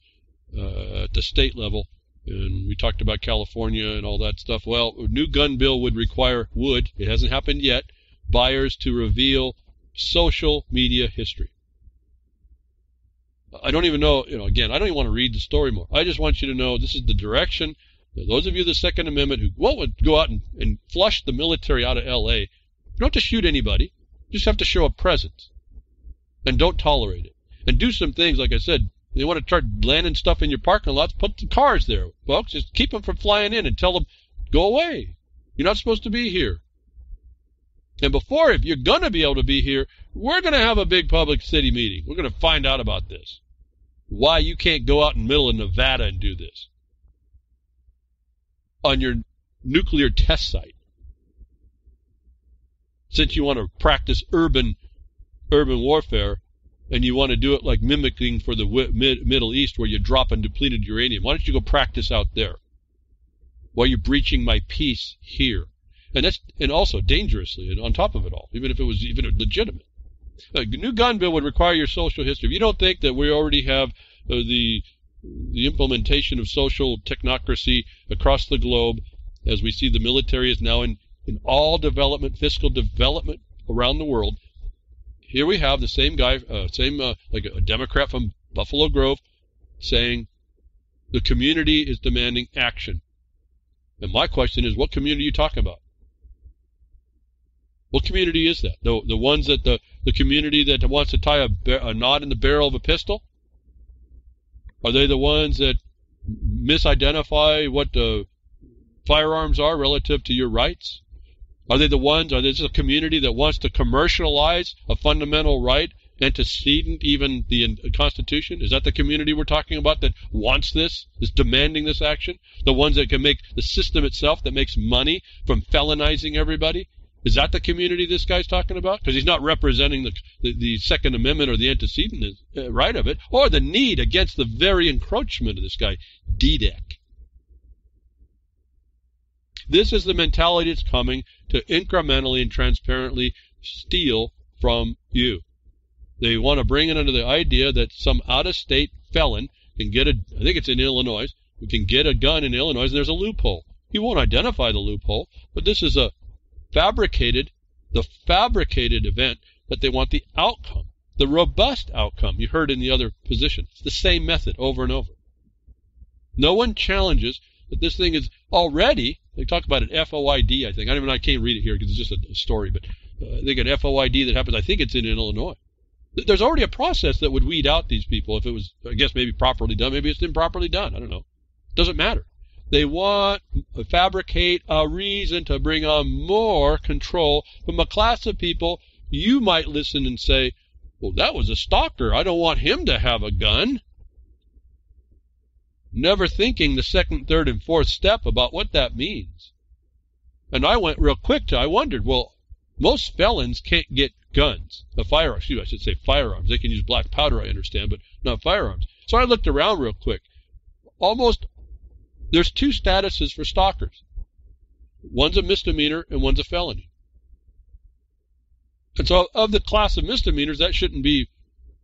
uh, at the state level. And we talked about California and all that stuff. Well, a new gun bill would require, would, it hasn't happened yet, buyers to reveal social media history. I don't even know, you know, again, I don't even want to read the story more. I just want you to know this is the direction those of you the Second Amendment who would go out and, and flush the military out of L.A., you don't have to shoot anybody. You just have to show a presence. And don't tolerate it. And do some things, like I said, they want to start landing stuff in your parking lots, put the cars there, folks. Just keep them from flying in and tell them, go away. You're not supposed to be here. And before, if you're going to be able to be here, we're going to have a big public city meeting. We're going to find out about this. why you can't go out in the middle of Nevada and do this on your nuclear test site. Since you want to practice urban urban warfare and you want to do it like mimicking for the mid, Middle East where you're dropping depleted uranium, why don't you go practice out there? While you're breaching my peace here. And that's and also dangerously and on top of it all, even if it was even legitimate. A new gun bill would require your social history. If you don't think that we already have uh, the the implementation of social technocracy across the globe, as we see the military is now in, in all development, fiscal development around the world. Here we have the same guy, uh, same uh, like a Democrat from Buffalo Grove, saying the community is demanding action. And my question is, what community are you talking about? What community is that? The the ones that the the community that wants to tie a, a knot in the barrel of a pistol? Are they the ones that misidentify what the firearms are relative to your rights? Are they the ones, are this a community that wants to commercialize a fundamental right antecedent even the Constitution? Is that the community we're talking about that wants this, is demanding this action? The ones that can make the system itself that makes money from felonizing everybody? Is that the community this guy's talking about? Because he's not representing the, the, the, Second Amendment or the antecedent uh, right of it, or the need against the very encroachment of this guy, DDEC. This is the mentality that's coming to incrementally and transparently steal from you. They want to bring it under the idea that some out-of-state felon can get a, I think it's in Illinois, can get a gun in Illinois and there's a loophole. He won't identify the loophole, but this is a fabricated, the fabricated event but they want the outcome, the robust outcome you heard in the other position. It's the same method over and over. No one challenges that this thing is already, they talk about an FOID, I think. I don't even, I can't read it here because it's just a, story, but uh, I think an FOID that happens, I think it's in, in Illinois. There's already a process that would weed out these people if it was, I guess, maybe properly done. Maybe it's improperly done. I don't know. Doesn't matter. They want to fabricate a reason to bring on more control from a class of people. You might listen and say, well, that was a stalker. I don't want him to have a gun. Never thinking the second, third, and fourth step about what that means. And I went real quick to, I wondered, well, most felons can't get guns, a firearm, excuse me, I should say firearms. They can use black powder, I understand, but not firearms. So I looked around real quick. Almost there's two statuses for stalkers. One's a misdemeanor and one's a felony. And so of the class of misdemeanors, that shouldn't be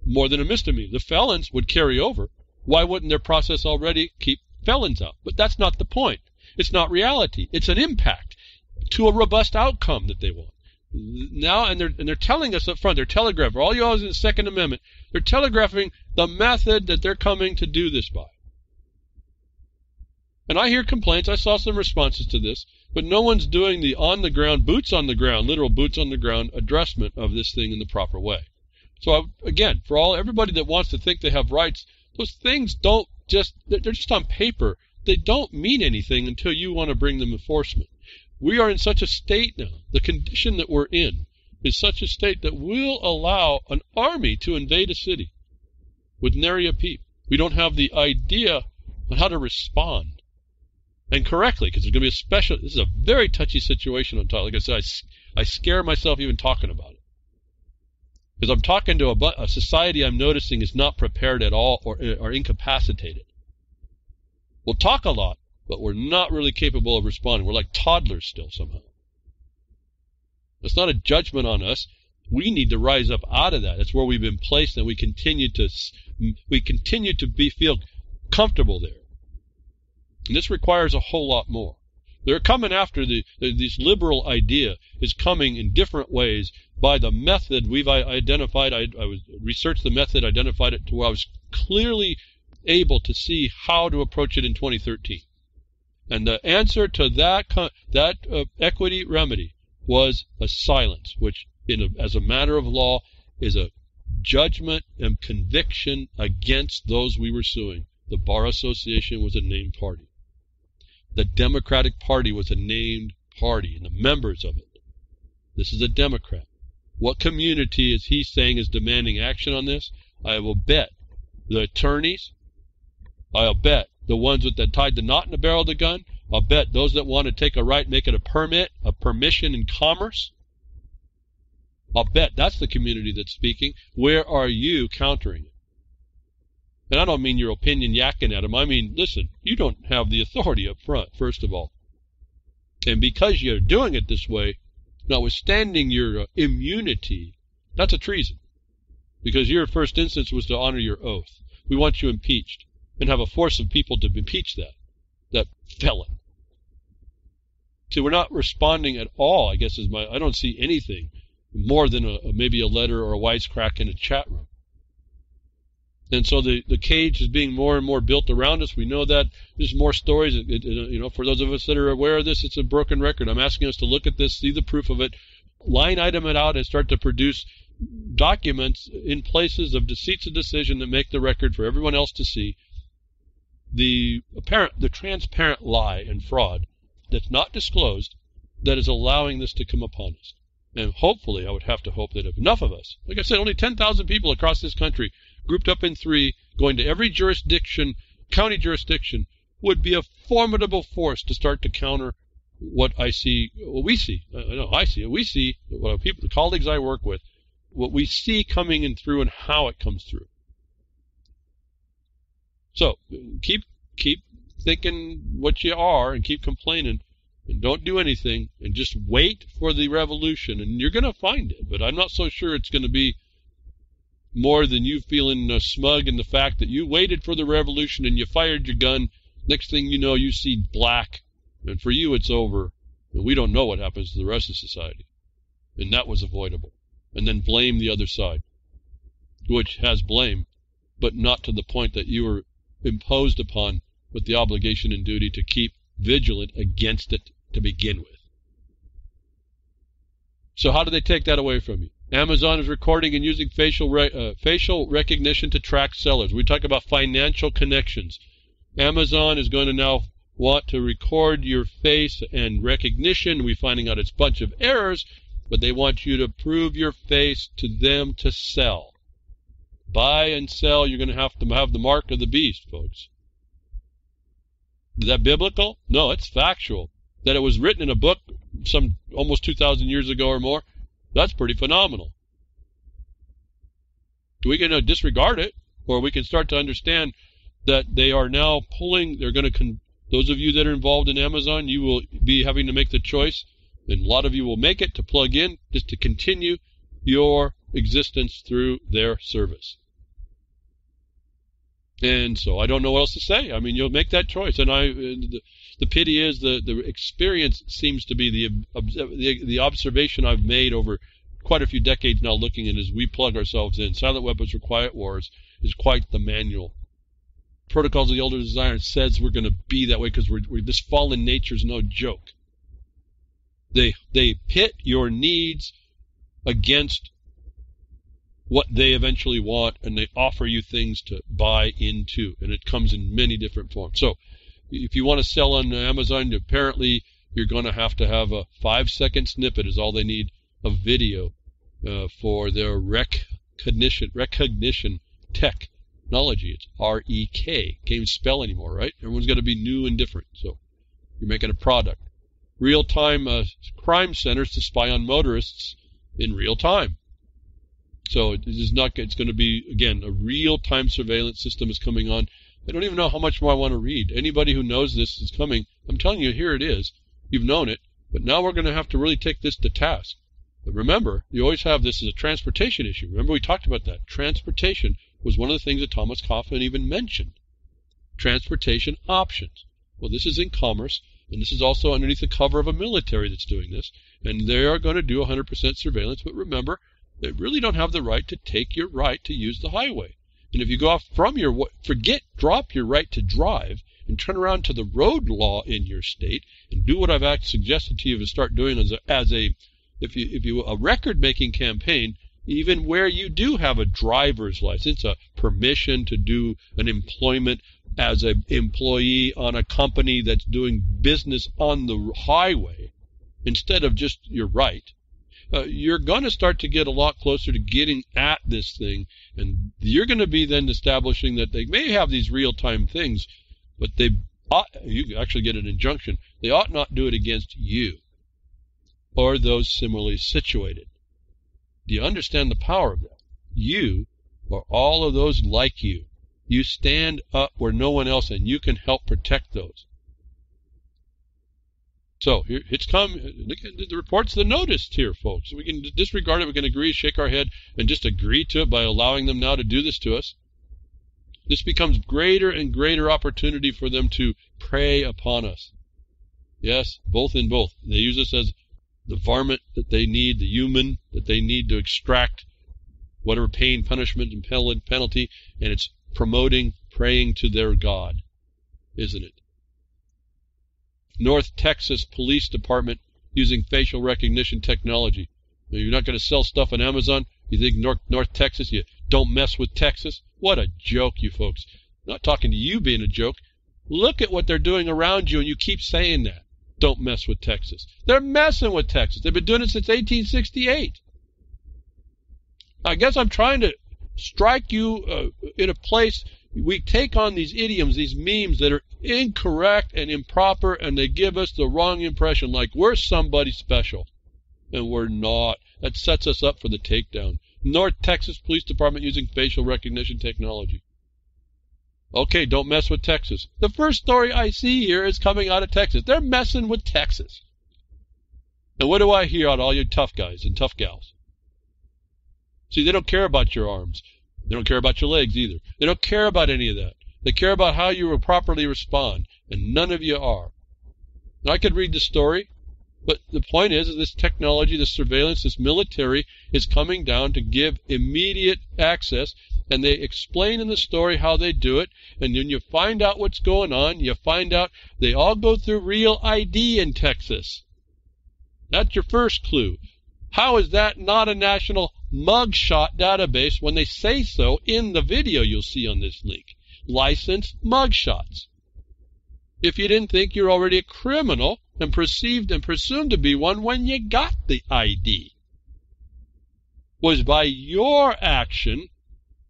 more than a misdemeanor. The felons would carry over. Why wouldn't their process already keep felons out? But that's not the point. It's not reality. It's an impact to a robust outcome that they want. Now, and they're, and they're telling us up front, they're telegraphing, all you all in the Second Amendment, they're telegraphing the method that they're coming to do this by. And I hear complaints. I saw some responses to this, but no one's doing the on the ground, boots on the ground, literal boots on the ground addressment of this thing in the proper way. So I, again, for all everybody that wants to think they have rights, those things don't just they're just on paper. They don't mean anything until you want to bring them enforcement. We are in such a state now. The condition that we're in is such a state that we'll allow an army to invade a city with nary a peep. We don't have the idea on how to respond and correctly, because there's going to be a special. This is a very touchy situation on top. Like I said, I, I scare myself even talking about it because I'm talking to a, a, society I'm noticing is not prepared at all or, uh, or incapacitated. We'll talk a lot, but we're not really capable of responding. We're like toddlers still somehow. It's not a judgment on us. We need to rise up out of that. That's where we've been placed, and we continue to we continue to be feel comfortable there. And this requires a whole lot more. They're coming after the, this liberal idea is coming in different ways by the method we've identified. I, I researched the method, identified it to where I was clearly able to see how to approach it in 2013. And the answer to that that uh, equity remedy was a silence, which, a, as a matter of law, is a judgment and conviction against those we were suing. The Bar Association was a named party. The Democratic Party was a named party and the members of it. This is a Democrat. What community is he saying is demanding action on this? I will bet the attorneys. I'll bet the ones that tied the knot in the barrel of the gun. I'll bet those that want to take a right, make it a permit, a permission in commerce. I'll bet that's the community that's speaking. Where are you countering it? And I don't mean your opinion yakking at them. I mean, listen, you don't have the authority up front, first of all. And because you're doing it this way, notwithstanding your uh, immunity, that's a treason. Because your first instance was to honor your oath. We want you impeached and have a force of people to impeach that, that felon. So we're not responding at all, I guess is my, I don't see anything more than a, maybe a letter or a wisecrack in a chat room. And so the, the cage is being more and more built around us. We know that. There's more stories. It, it, you know, for those of us that are aware of this, it's a broken record. I'm asking us to look at this, see the proof of it, line item it out, and start to produce documents in places of deceits of decision that make the record for everyone else to see. The apparent, the transparent lie and fraud that's not disclosed that is allowing this to come upon us. And hopefully, I would have to hope that if enough of us, like I said, only 10,000 people across this country grouped up in three, going to every jurisdiction, county jurisdiction, would be a formidable force to start to counter what I see, what we see. Uh, I know I see it. We see what people, the colleagues I work with, what we see coming in through and how it comes through. So keep keep thinking what you are and keep complaining and don't do anything and just wait for the revolution and you're going to find it. But I'm not so sure it's going to be more than you feeling uh, smug in the fact that you waited for the revolution and you fired your gun. Next thing you know, you see black, and for you it's over, and we don't know what happens to the rest of society. And that was avoidable. And then blame the other side, which has blame, but not to the point that you were imposed upon with the obligation and duty to keep vigilant against it to begin with. So how do they take that away from you? Amazon is recording and using facial re uh, facial recognition to track sellers. We talk about financial connections. Amazon is going to now want to record your face and recognition. We're finding out it's a bunch of errors, but they want you to prove your face to them to sell. Buy and sell, you're going to have to have the mark of the beast, folks. Is that biblical? No, it's factual. That it was written in a book some almost 2,000 years ago or more, that's pretty phenomenal. Do We can uh, disregard it, or we can start to understand that they are now pulling, they're going to, those of you that are involved in Amazon, you will be having to make the choice, and a lot of you will make it to plug in just to continue your existence through their service. And so I don't know what else to say. I mean, you'll make that choice. And I, the, pity is the, the experience seems to be the, the, the observation I've made over quite a few decades now looking at as we plug ourselves in. Silent Weapons for Quiet Wars is quite the manual. Protocols of the Elders of Zion says we're going to be that way because we're, we're, this fallen nature is no joke. They, they pit your needs against what they eventually want and they offer you things to buy into and it comes in many different forms so if you want to sell on amazon apparently you're going to have to have a five second snippet is all they need of video uh, for their recognition recognition technology. It's r-e-k can't even spell anymore right? Everyone's got to be new and different. So you're making a product. Real-time uh, crime centers to spy on motorists in real time. So it is not. It's going to be again a real-time surveillance system is coming on. I don't even know how much more I want to read. Anybody who knows this is coming. I'm telling you, here it is. You've known it, but now we're going to have to really take this to task. But remember, you always have this as a transportation issue. Remember we talked about that. Transportation was one of the things that Thomas Coffin even mentioned. Transportation options. Well, this is in commerce, and this is also underneath the cover of a military that's doing this. And they are going to do 100% surveillance. But remember, they really don't have the right to take your right to use the highway. And if you go off from your, forget, drop your right to drive and turn around to the road law in your state and do what I've suggested to you to start doing as a, as a if you, if you, a record making campaign, even where you do have a driver's license, a permission to do an employment as an employee on a company that's doing business on the highway, instead of just your right, uh, you're going to start to get a lot closer to getting at this thing, and you're going to be then establishing that they may have these real-time things, but they ought, you actually get an injunction. They ought not do it against you or those similarly situated. Do you understand the power of that? You or all of those like you. You stand up where no one else, and you can help protect those. So here, it's come. The report's the notice here, folks. We can disregard it. We can agree, shake our head, and just agree to it by allowing them now to do this to us. This becomes greater and greater opportunity for them to prey upon us. Yes, both in both. They use us as the varmint that they need, the human that they need to extract whatever pain, punishment, and penalty, and it's promoting praying to their God, isn't it? North Texas Police Department using facial recognition technology. You're not going to sell stuff on Amazon. You think North, North Texas, you don't mess with Texas? What a joke, you folks. Not talking to you being a joke. Look at what they're doing around you, and you keep saying that. Don't mess with Texas. They're messing with Texas. They've been doing it since 1868. I guess I'm trying to strike you uh, in a place we take on these idioms, these memes that are incorrect and improper, and they give us the wrong impression, like we're somebody special. And we're not. That sets us up for the takedown. North Texas Police Department using facial recognition technology. Okay, don't mess with Texas. The first story I see here is coming out of Texas. They're messing with Texas. And what do I hear out all you tough guys and tough gals? See, they don't care about your arms. They don't care about your legs either. They don't care about any of that. They care about how you will properly respond, and none of you are. Now, I could read the story, but the point is, is this technology, this surveillance, this military is coming down to give immediate access and they explain in the story how they do it. And then you find out what's going on. You find out they all go through real ID in Texas. That's your first clue. How is that not a national mugshot database when they say so in the video you'll see on this link? Licensed mugshots. If you didn't think you're already a criminal and perceived and presumed to be one when you got the ID, was by your action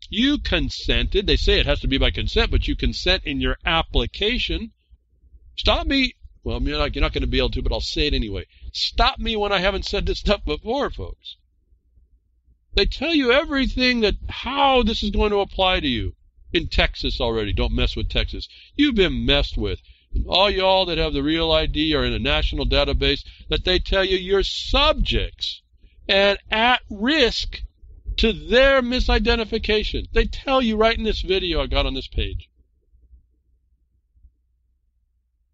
you consented. They say it has to be by consent, but you consent in your application. Stop me. Well, you're not, you're not going to be able to, but I'll say it anyway. Stop me when I haven't said this stuff before, folks. They tell you everything that how this is going to apply to you in Texas already. Don't mess with Texas. You've been messed with. All y'all that have the real ID are in a national database that they tell you you're subjects and at risk to their misidentification. They tell you right in this video I got on this page.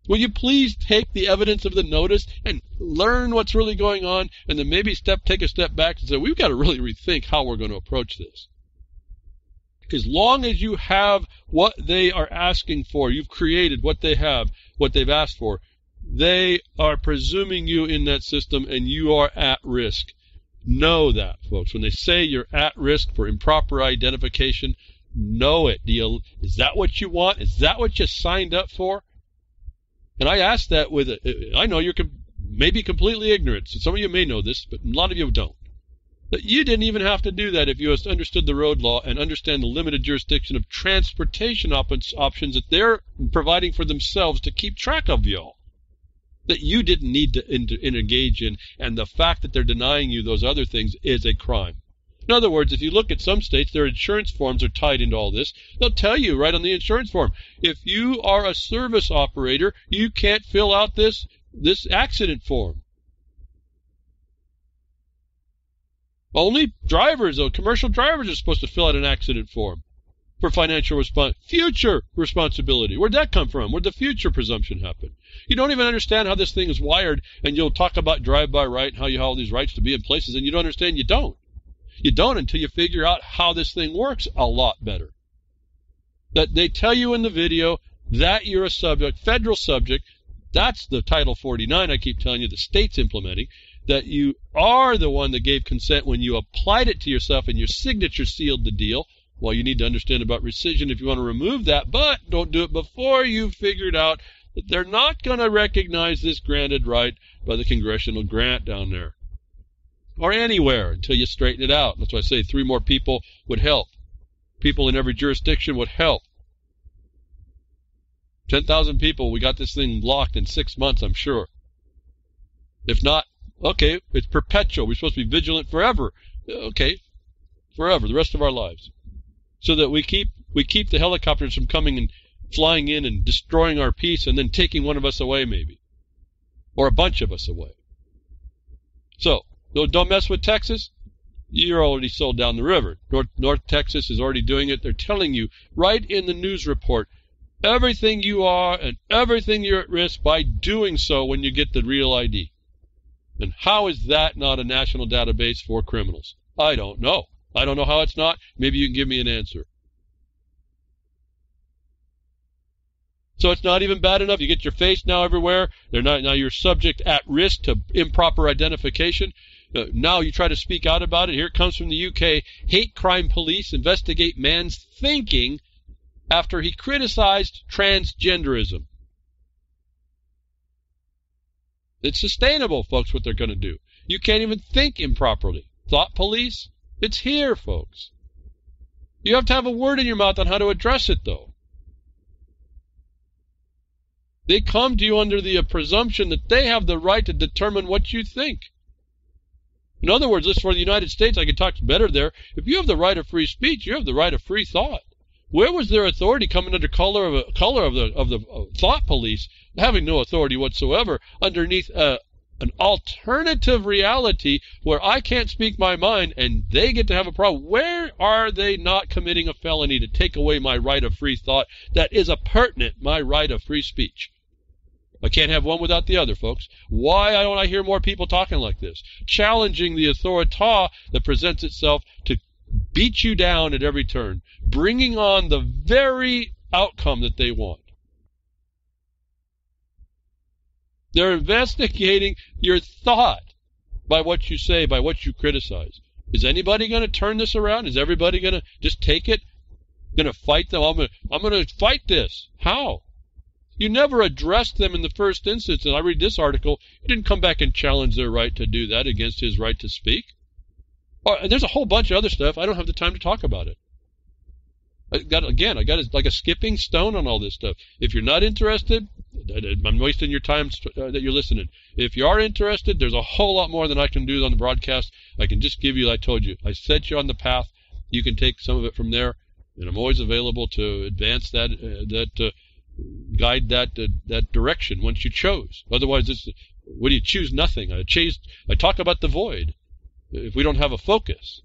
Will you please take the evidence of the notice and learn what's really going on and then maybe step take a step back and say, we've got to really rethink how we're going to approach this. As long as you have what they are asking for, you've created what they have, what they've asked for, they are presuming you in that system and you are at risk. Know that, folks. When they say you're at risk for improper identification, know it. You, is that what you want? Is that what you signed up for? And I ask that with, a, I know you're com- maybe completely ignorant. So some of you may know this, but a lot of you don't. That you didn't even have to do that if you understood the road law and understand the limited jurisdiction of transportation op- options that they're providing for themselves to keep track of y'all that you didn't need to engage in, and the fact that they're denying you those other things is a crime. In other words, if you look at some states, their insurance forms are tied into all this. They'll tell you right on the insurance form, if you are a service operator, you can't fill out this this accident form. Only drivers, though, commercial drivers are supposed to fill out an accident form for financial response, future responsibility. Where'd that come from? Where'd the future presumption happen? You don't even understand how this thing is wired, and you'll talk about drive-by right and how you have all these rights to be in places, and you don't understand you don't. You don't until you figure out how this thing works a lot better. That they tell you in the video that you're a subject, federal subject. That's the Title 49 I keep telling you the state's implementing. That you are the one that gave consent when you applied it to yourself and your signature sealed the deal well, you need to understand about rescission if you want to remove that, but don't do it before you've figured out that they're not going to recognize this granted right by the congressional grant down there. or anywhere until you straighten it out. That's why I say three more people would help. People in every jurisdiction would help. 10,000 people, we got this thing locked in six months, I'm sure. If not, okay, it's perpetual. We're supposed to be vigilant forever. Okay, forever, the rest of our lives. So that we keep we keep the helicopters from coming and flying in and destroying our peace and then taking one of us away, maybe. Or a bunch of us away. So, don't mess with Texas. You're already sold down the river. North, North Texas is already doing it. They're telling you right in the news report everything you are and everything you're at risk by doing so when you get the real ID. And how is that not a national database for criminals? I don't know. I don't know how it's not. Maybe you can give me an answer. So it's not even bad enough. You get your face now everywhere. They're not now you're subject at risk to improper identification. Uh, now you try to speak out about it. Here it comes from the UK. Hate crime police investigate man's thinking after he criticized transgenderism. It's sustainable, folks, what they're going to do. You can't even think improperly. Thought police? It's here, folks. You have to have a word in your mouth on how to address it, though. They come to you under the presumption that they have the right to determine what you think. In other words, this for the United States, I can talk better there. If you have the right of free speech, you have the right of free thought. Where was their authority coming under color of a, color of the of the thought police, having no authority whatsoever, underneath a, an alternative reality where I can't speak my mind and they get to have a problem? Where are they not committing a felony to take away my right of free thought that is appurtenant my right of free speech? I can't have one without the other, folks. Why don't I hear more people talking like this? Challenging the authority that presents itself to beat you down at every turn, bringing on the very outcome that they want. They're investigating your thought by what you say, by what you criticize. Is anybody going to turn this around? Is everybody going to just take it? Going to fight them? I'm going to, fight this. How? You never addressed them in the first instance. And I read this article. You didn't come back and challenge their right to do that against his right to speak. Or, there's a whole bunch of other stuff. I don't have the time to talk about it. I got again. I got like a skipping stone on all this stuff. If you're not interested, I'm wasting your time uh, that you're listening. If you are interested, there's a whole lot more than I can do on the broadcast. I can just give you. I told you. I set you on the path. You can take some of it from there, and I'm always available to advance that uh, that uh, guide that uh, that direction once you chose. Otherwise, it's what do you choose? Nothing. I chase. I talk about the void if we don't have a focus.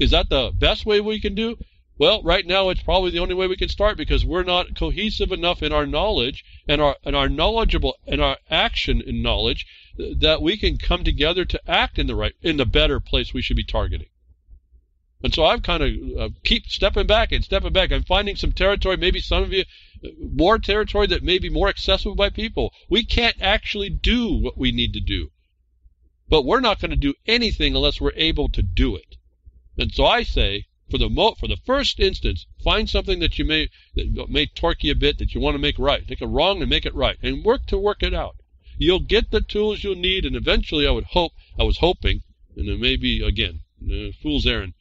Is that the best way we can do? Well, right now it's probably the only way we can start because we're not cohesive enough in our knowledge and our and our knowledgeable and our action in knowledge that we can come together to act in the right in the better place we should be targeting. And so I've kind of uh, keep stepping back and stepping back. I'm finding some territory, maybe some of you uh, more territory that may be more accessible by people. We can't actually do what we need to do. But we're not going to do anything unless we're able to do it. And so I say, for the mo- for the first instance, find something that you may that may torque you a bit that you want to make right. Take a wrong and make it right, and work to work it out. You'll get the tools you'll need, and eventually, I would hope, I was hoping, and it may be again, uh, fool's errand.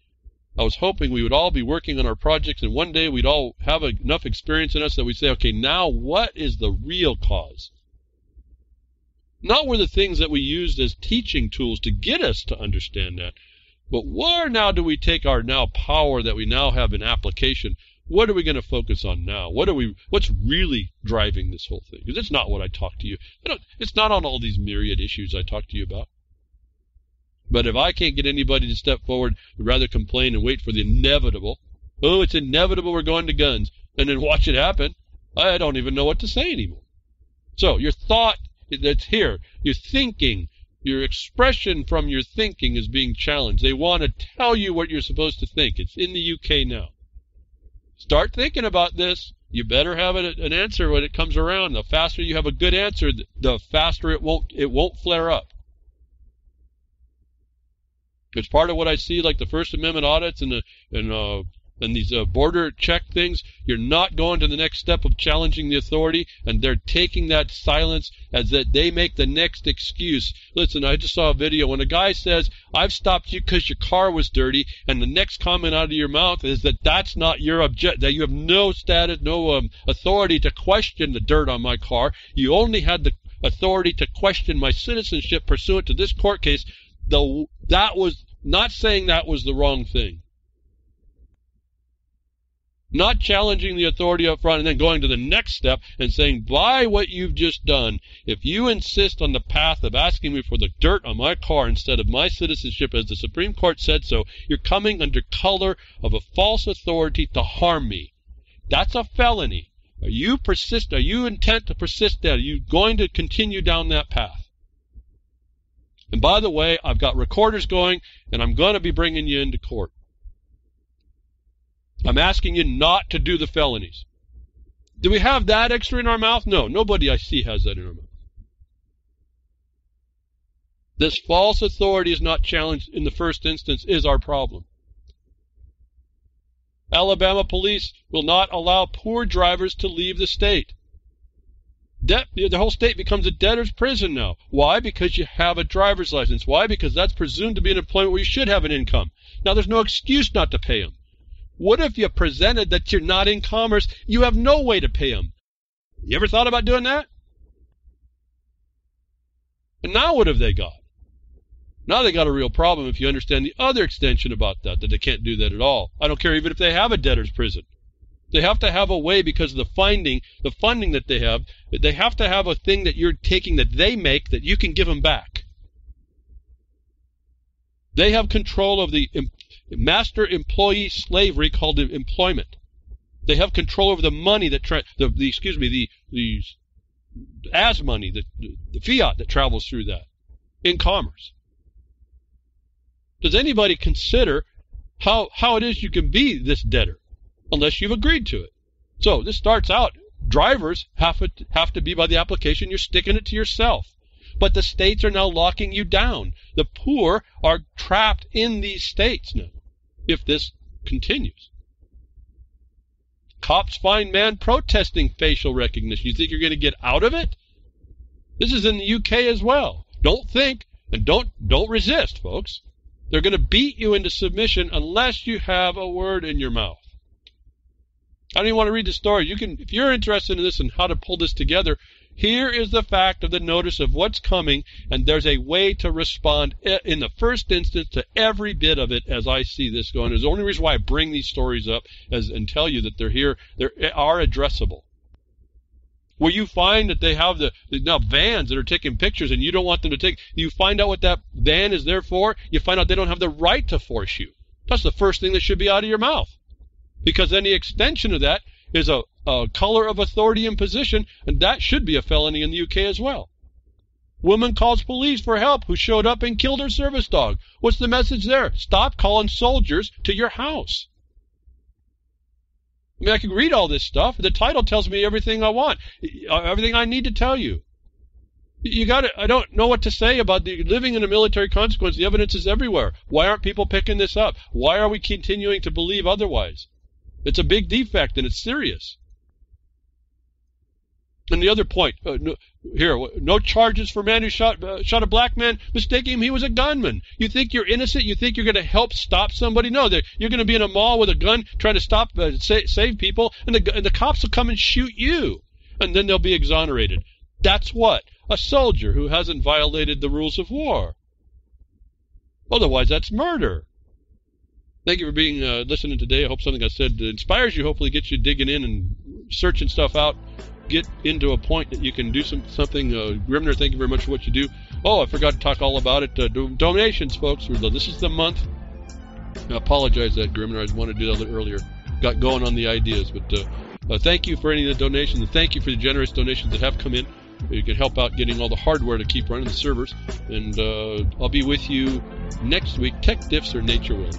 I was hoping we would all be working on our projects, and one day we'd all have enough experience in us that we'd say, okay, now what is the real cause? Not were the things that we used as teaching tools to get us to understand that, but where now do we take our now power that we now have in application? What are we going to focus on now? What are we? What's really driving this whole thing? Because it's not what I talk to you. it's not on all these myriad issues I talk to you about. But if I can't get anybody to step forward, rather complain and wait for the inevitable, oh, it's inevitable we're going to guns, and then watch it happen, I don't even know what to say anymore. So your thought that's here. Your thinking, your expression from your thinking is being challenged. They want to tell you what you're supposed to think. It's in the UK now. Start thinking about this. You better have an answer when it comes around. The faster you have a good answer, the faster it won't it won't flare up. It's part of what I see, like the First Amendment audits and the and uh, and these uh, border check things, you're not going to the next step of challenging the authority, and they're taking that silence as that they make the next excuse. Listen, I just saw a video when a guy says, "I've stopped you because your car was dirty," and the next comment out of your mouth is that that's not your object, that you have no status, no um, authority to question the dirt on my car. You only had the authority to question my citizenship pursuant to this court case. Though that was not saying that was the wrong thing not challenging the authority up front and then going to the next step and saying, by what you've just done, if you insist on the path of asking me for the dirt on my car instead of my citizenship as the Supreme Court said so, you're coming under color of a false authority to harm me. That's a felony. Are you persist? Are you intent to persist that? Are you going to continue down that path? And by the way, I've got recorders going, and I'm going to be bringing you into court. I'm asking you not to do the felonies. Do we have that extra in our mouth? No, nobody I see has that in our mouth. This false authority is not challenged in the first instance is our problem. Alabama police will not allow poor drivers to leave the state. Debt, the whole state becomes a debtor's prison now. Why? Because you have a driver's license. Why? Because that's presumed to be an employment where you should have an income. Now, there's no excuse not to pay them. What if you presented that you're not in commerce? You have no way to pay them. You ever thought about doing that? And now what have they got? Now they got a real problem if you understand the other extension about that, that they can't do that at all. I don't care even if they have a debtor's prison. They have to have a way because of the finding, the funding that they have, they have to have a thing that you're taking that they make that you can give them back. They have control of the master employee slavery called employment. They have control over the money that tra- the, the excuse me the the as money the, the fiat that travels through that in commerce. Does anybody consider how how it is you can be this debtor unless you've agreed to it? So this starts out drivers have to, have to be by the application. You're sticking it to yourself. But the states are now locking you down. The poor are trapped in these states now if this continues. Cops find man protesting facial recognition. You think you're going to get out of it? This is in the UK as well. Don't think and don't don't resist, folks. They're going to beat you into submission unless you have a word in your mouth. I don't even want to read the story. You can, if you're interested in this and how to pull this together, here is the fact of the notice of what's coming, and there's a way to respond in the first instance to every bit of it as I see this going. There's the only reason why I bring these stories up and tell you that they're here, they are addressable. Where you find that they have the, the now vans that are taking pictures and you don't want them to take, you find out what that van is there for, you find out they don't have the right to force you. That's the first thing that should be out of your mouth. Because any extension of that is a, a color of authority and position, and that should be a felony in the UK as well. Woman calls police for help who showed up and killed her service dog. What's the message there? Stop calling soldiers to your house. I mean, I can read all this stuff. The title tells me everything I want, uh, everything I need to tell you. You got it. I don't know what to say about the living in a military consequence. The evidence is everywhere. Why aren't people picking this up? Why are we continuing to believe otherwise? It's a big defect and it's serious. And the other point uh, no, here, no charges for man who shot uh, shot a black man, mistaking him he was a gunman. You think you're innocent? You think you're going to help stop somebody? No, you're going to be in a mall with a gun trying to stop uh, sa- save people, and the, and the cops will come and shoot you, and then they'll be exonerated. That's what a soldier who hasn't violated the rules of war. Otherwise, that's murder. Thank you for being uh, listening today. I hope something I said inspires you. Hopefully, gets you digging in and searching stuff out. Get into a point that you can do some something. Uh, Grimner, thank you very much for what you do. Oh, I forgot to talk all about it. Uh, donations, folks. This is the month. I apologize that Grimner. I wanted to do that a little earlier. Got going on the ideas, but uh, uh, thank you for any of the donations, thank you for the generous donations that have come in. You can help out getting all the hardware to keep running the servers, and uh, I'll be with you next week. Tech diffs or nature will.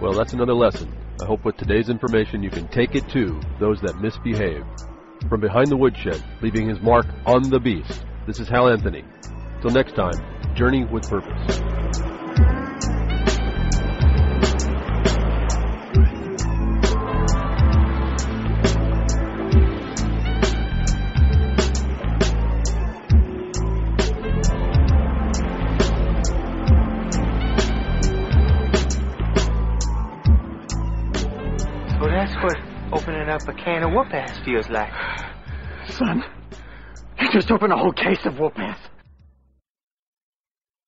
Well, that's another lesson. I hope with today's information you can take it to those that misbehave. from behind the woodshed, leaving his mark on the beast. This is Hal Anthony. Till next time, journey with purpose. Feels like. Son, you just opened a whole case of whoop ass.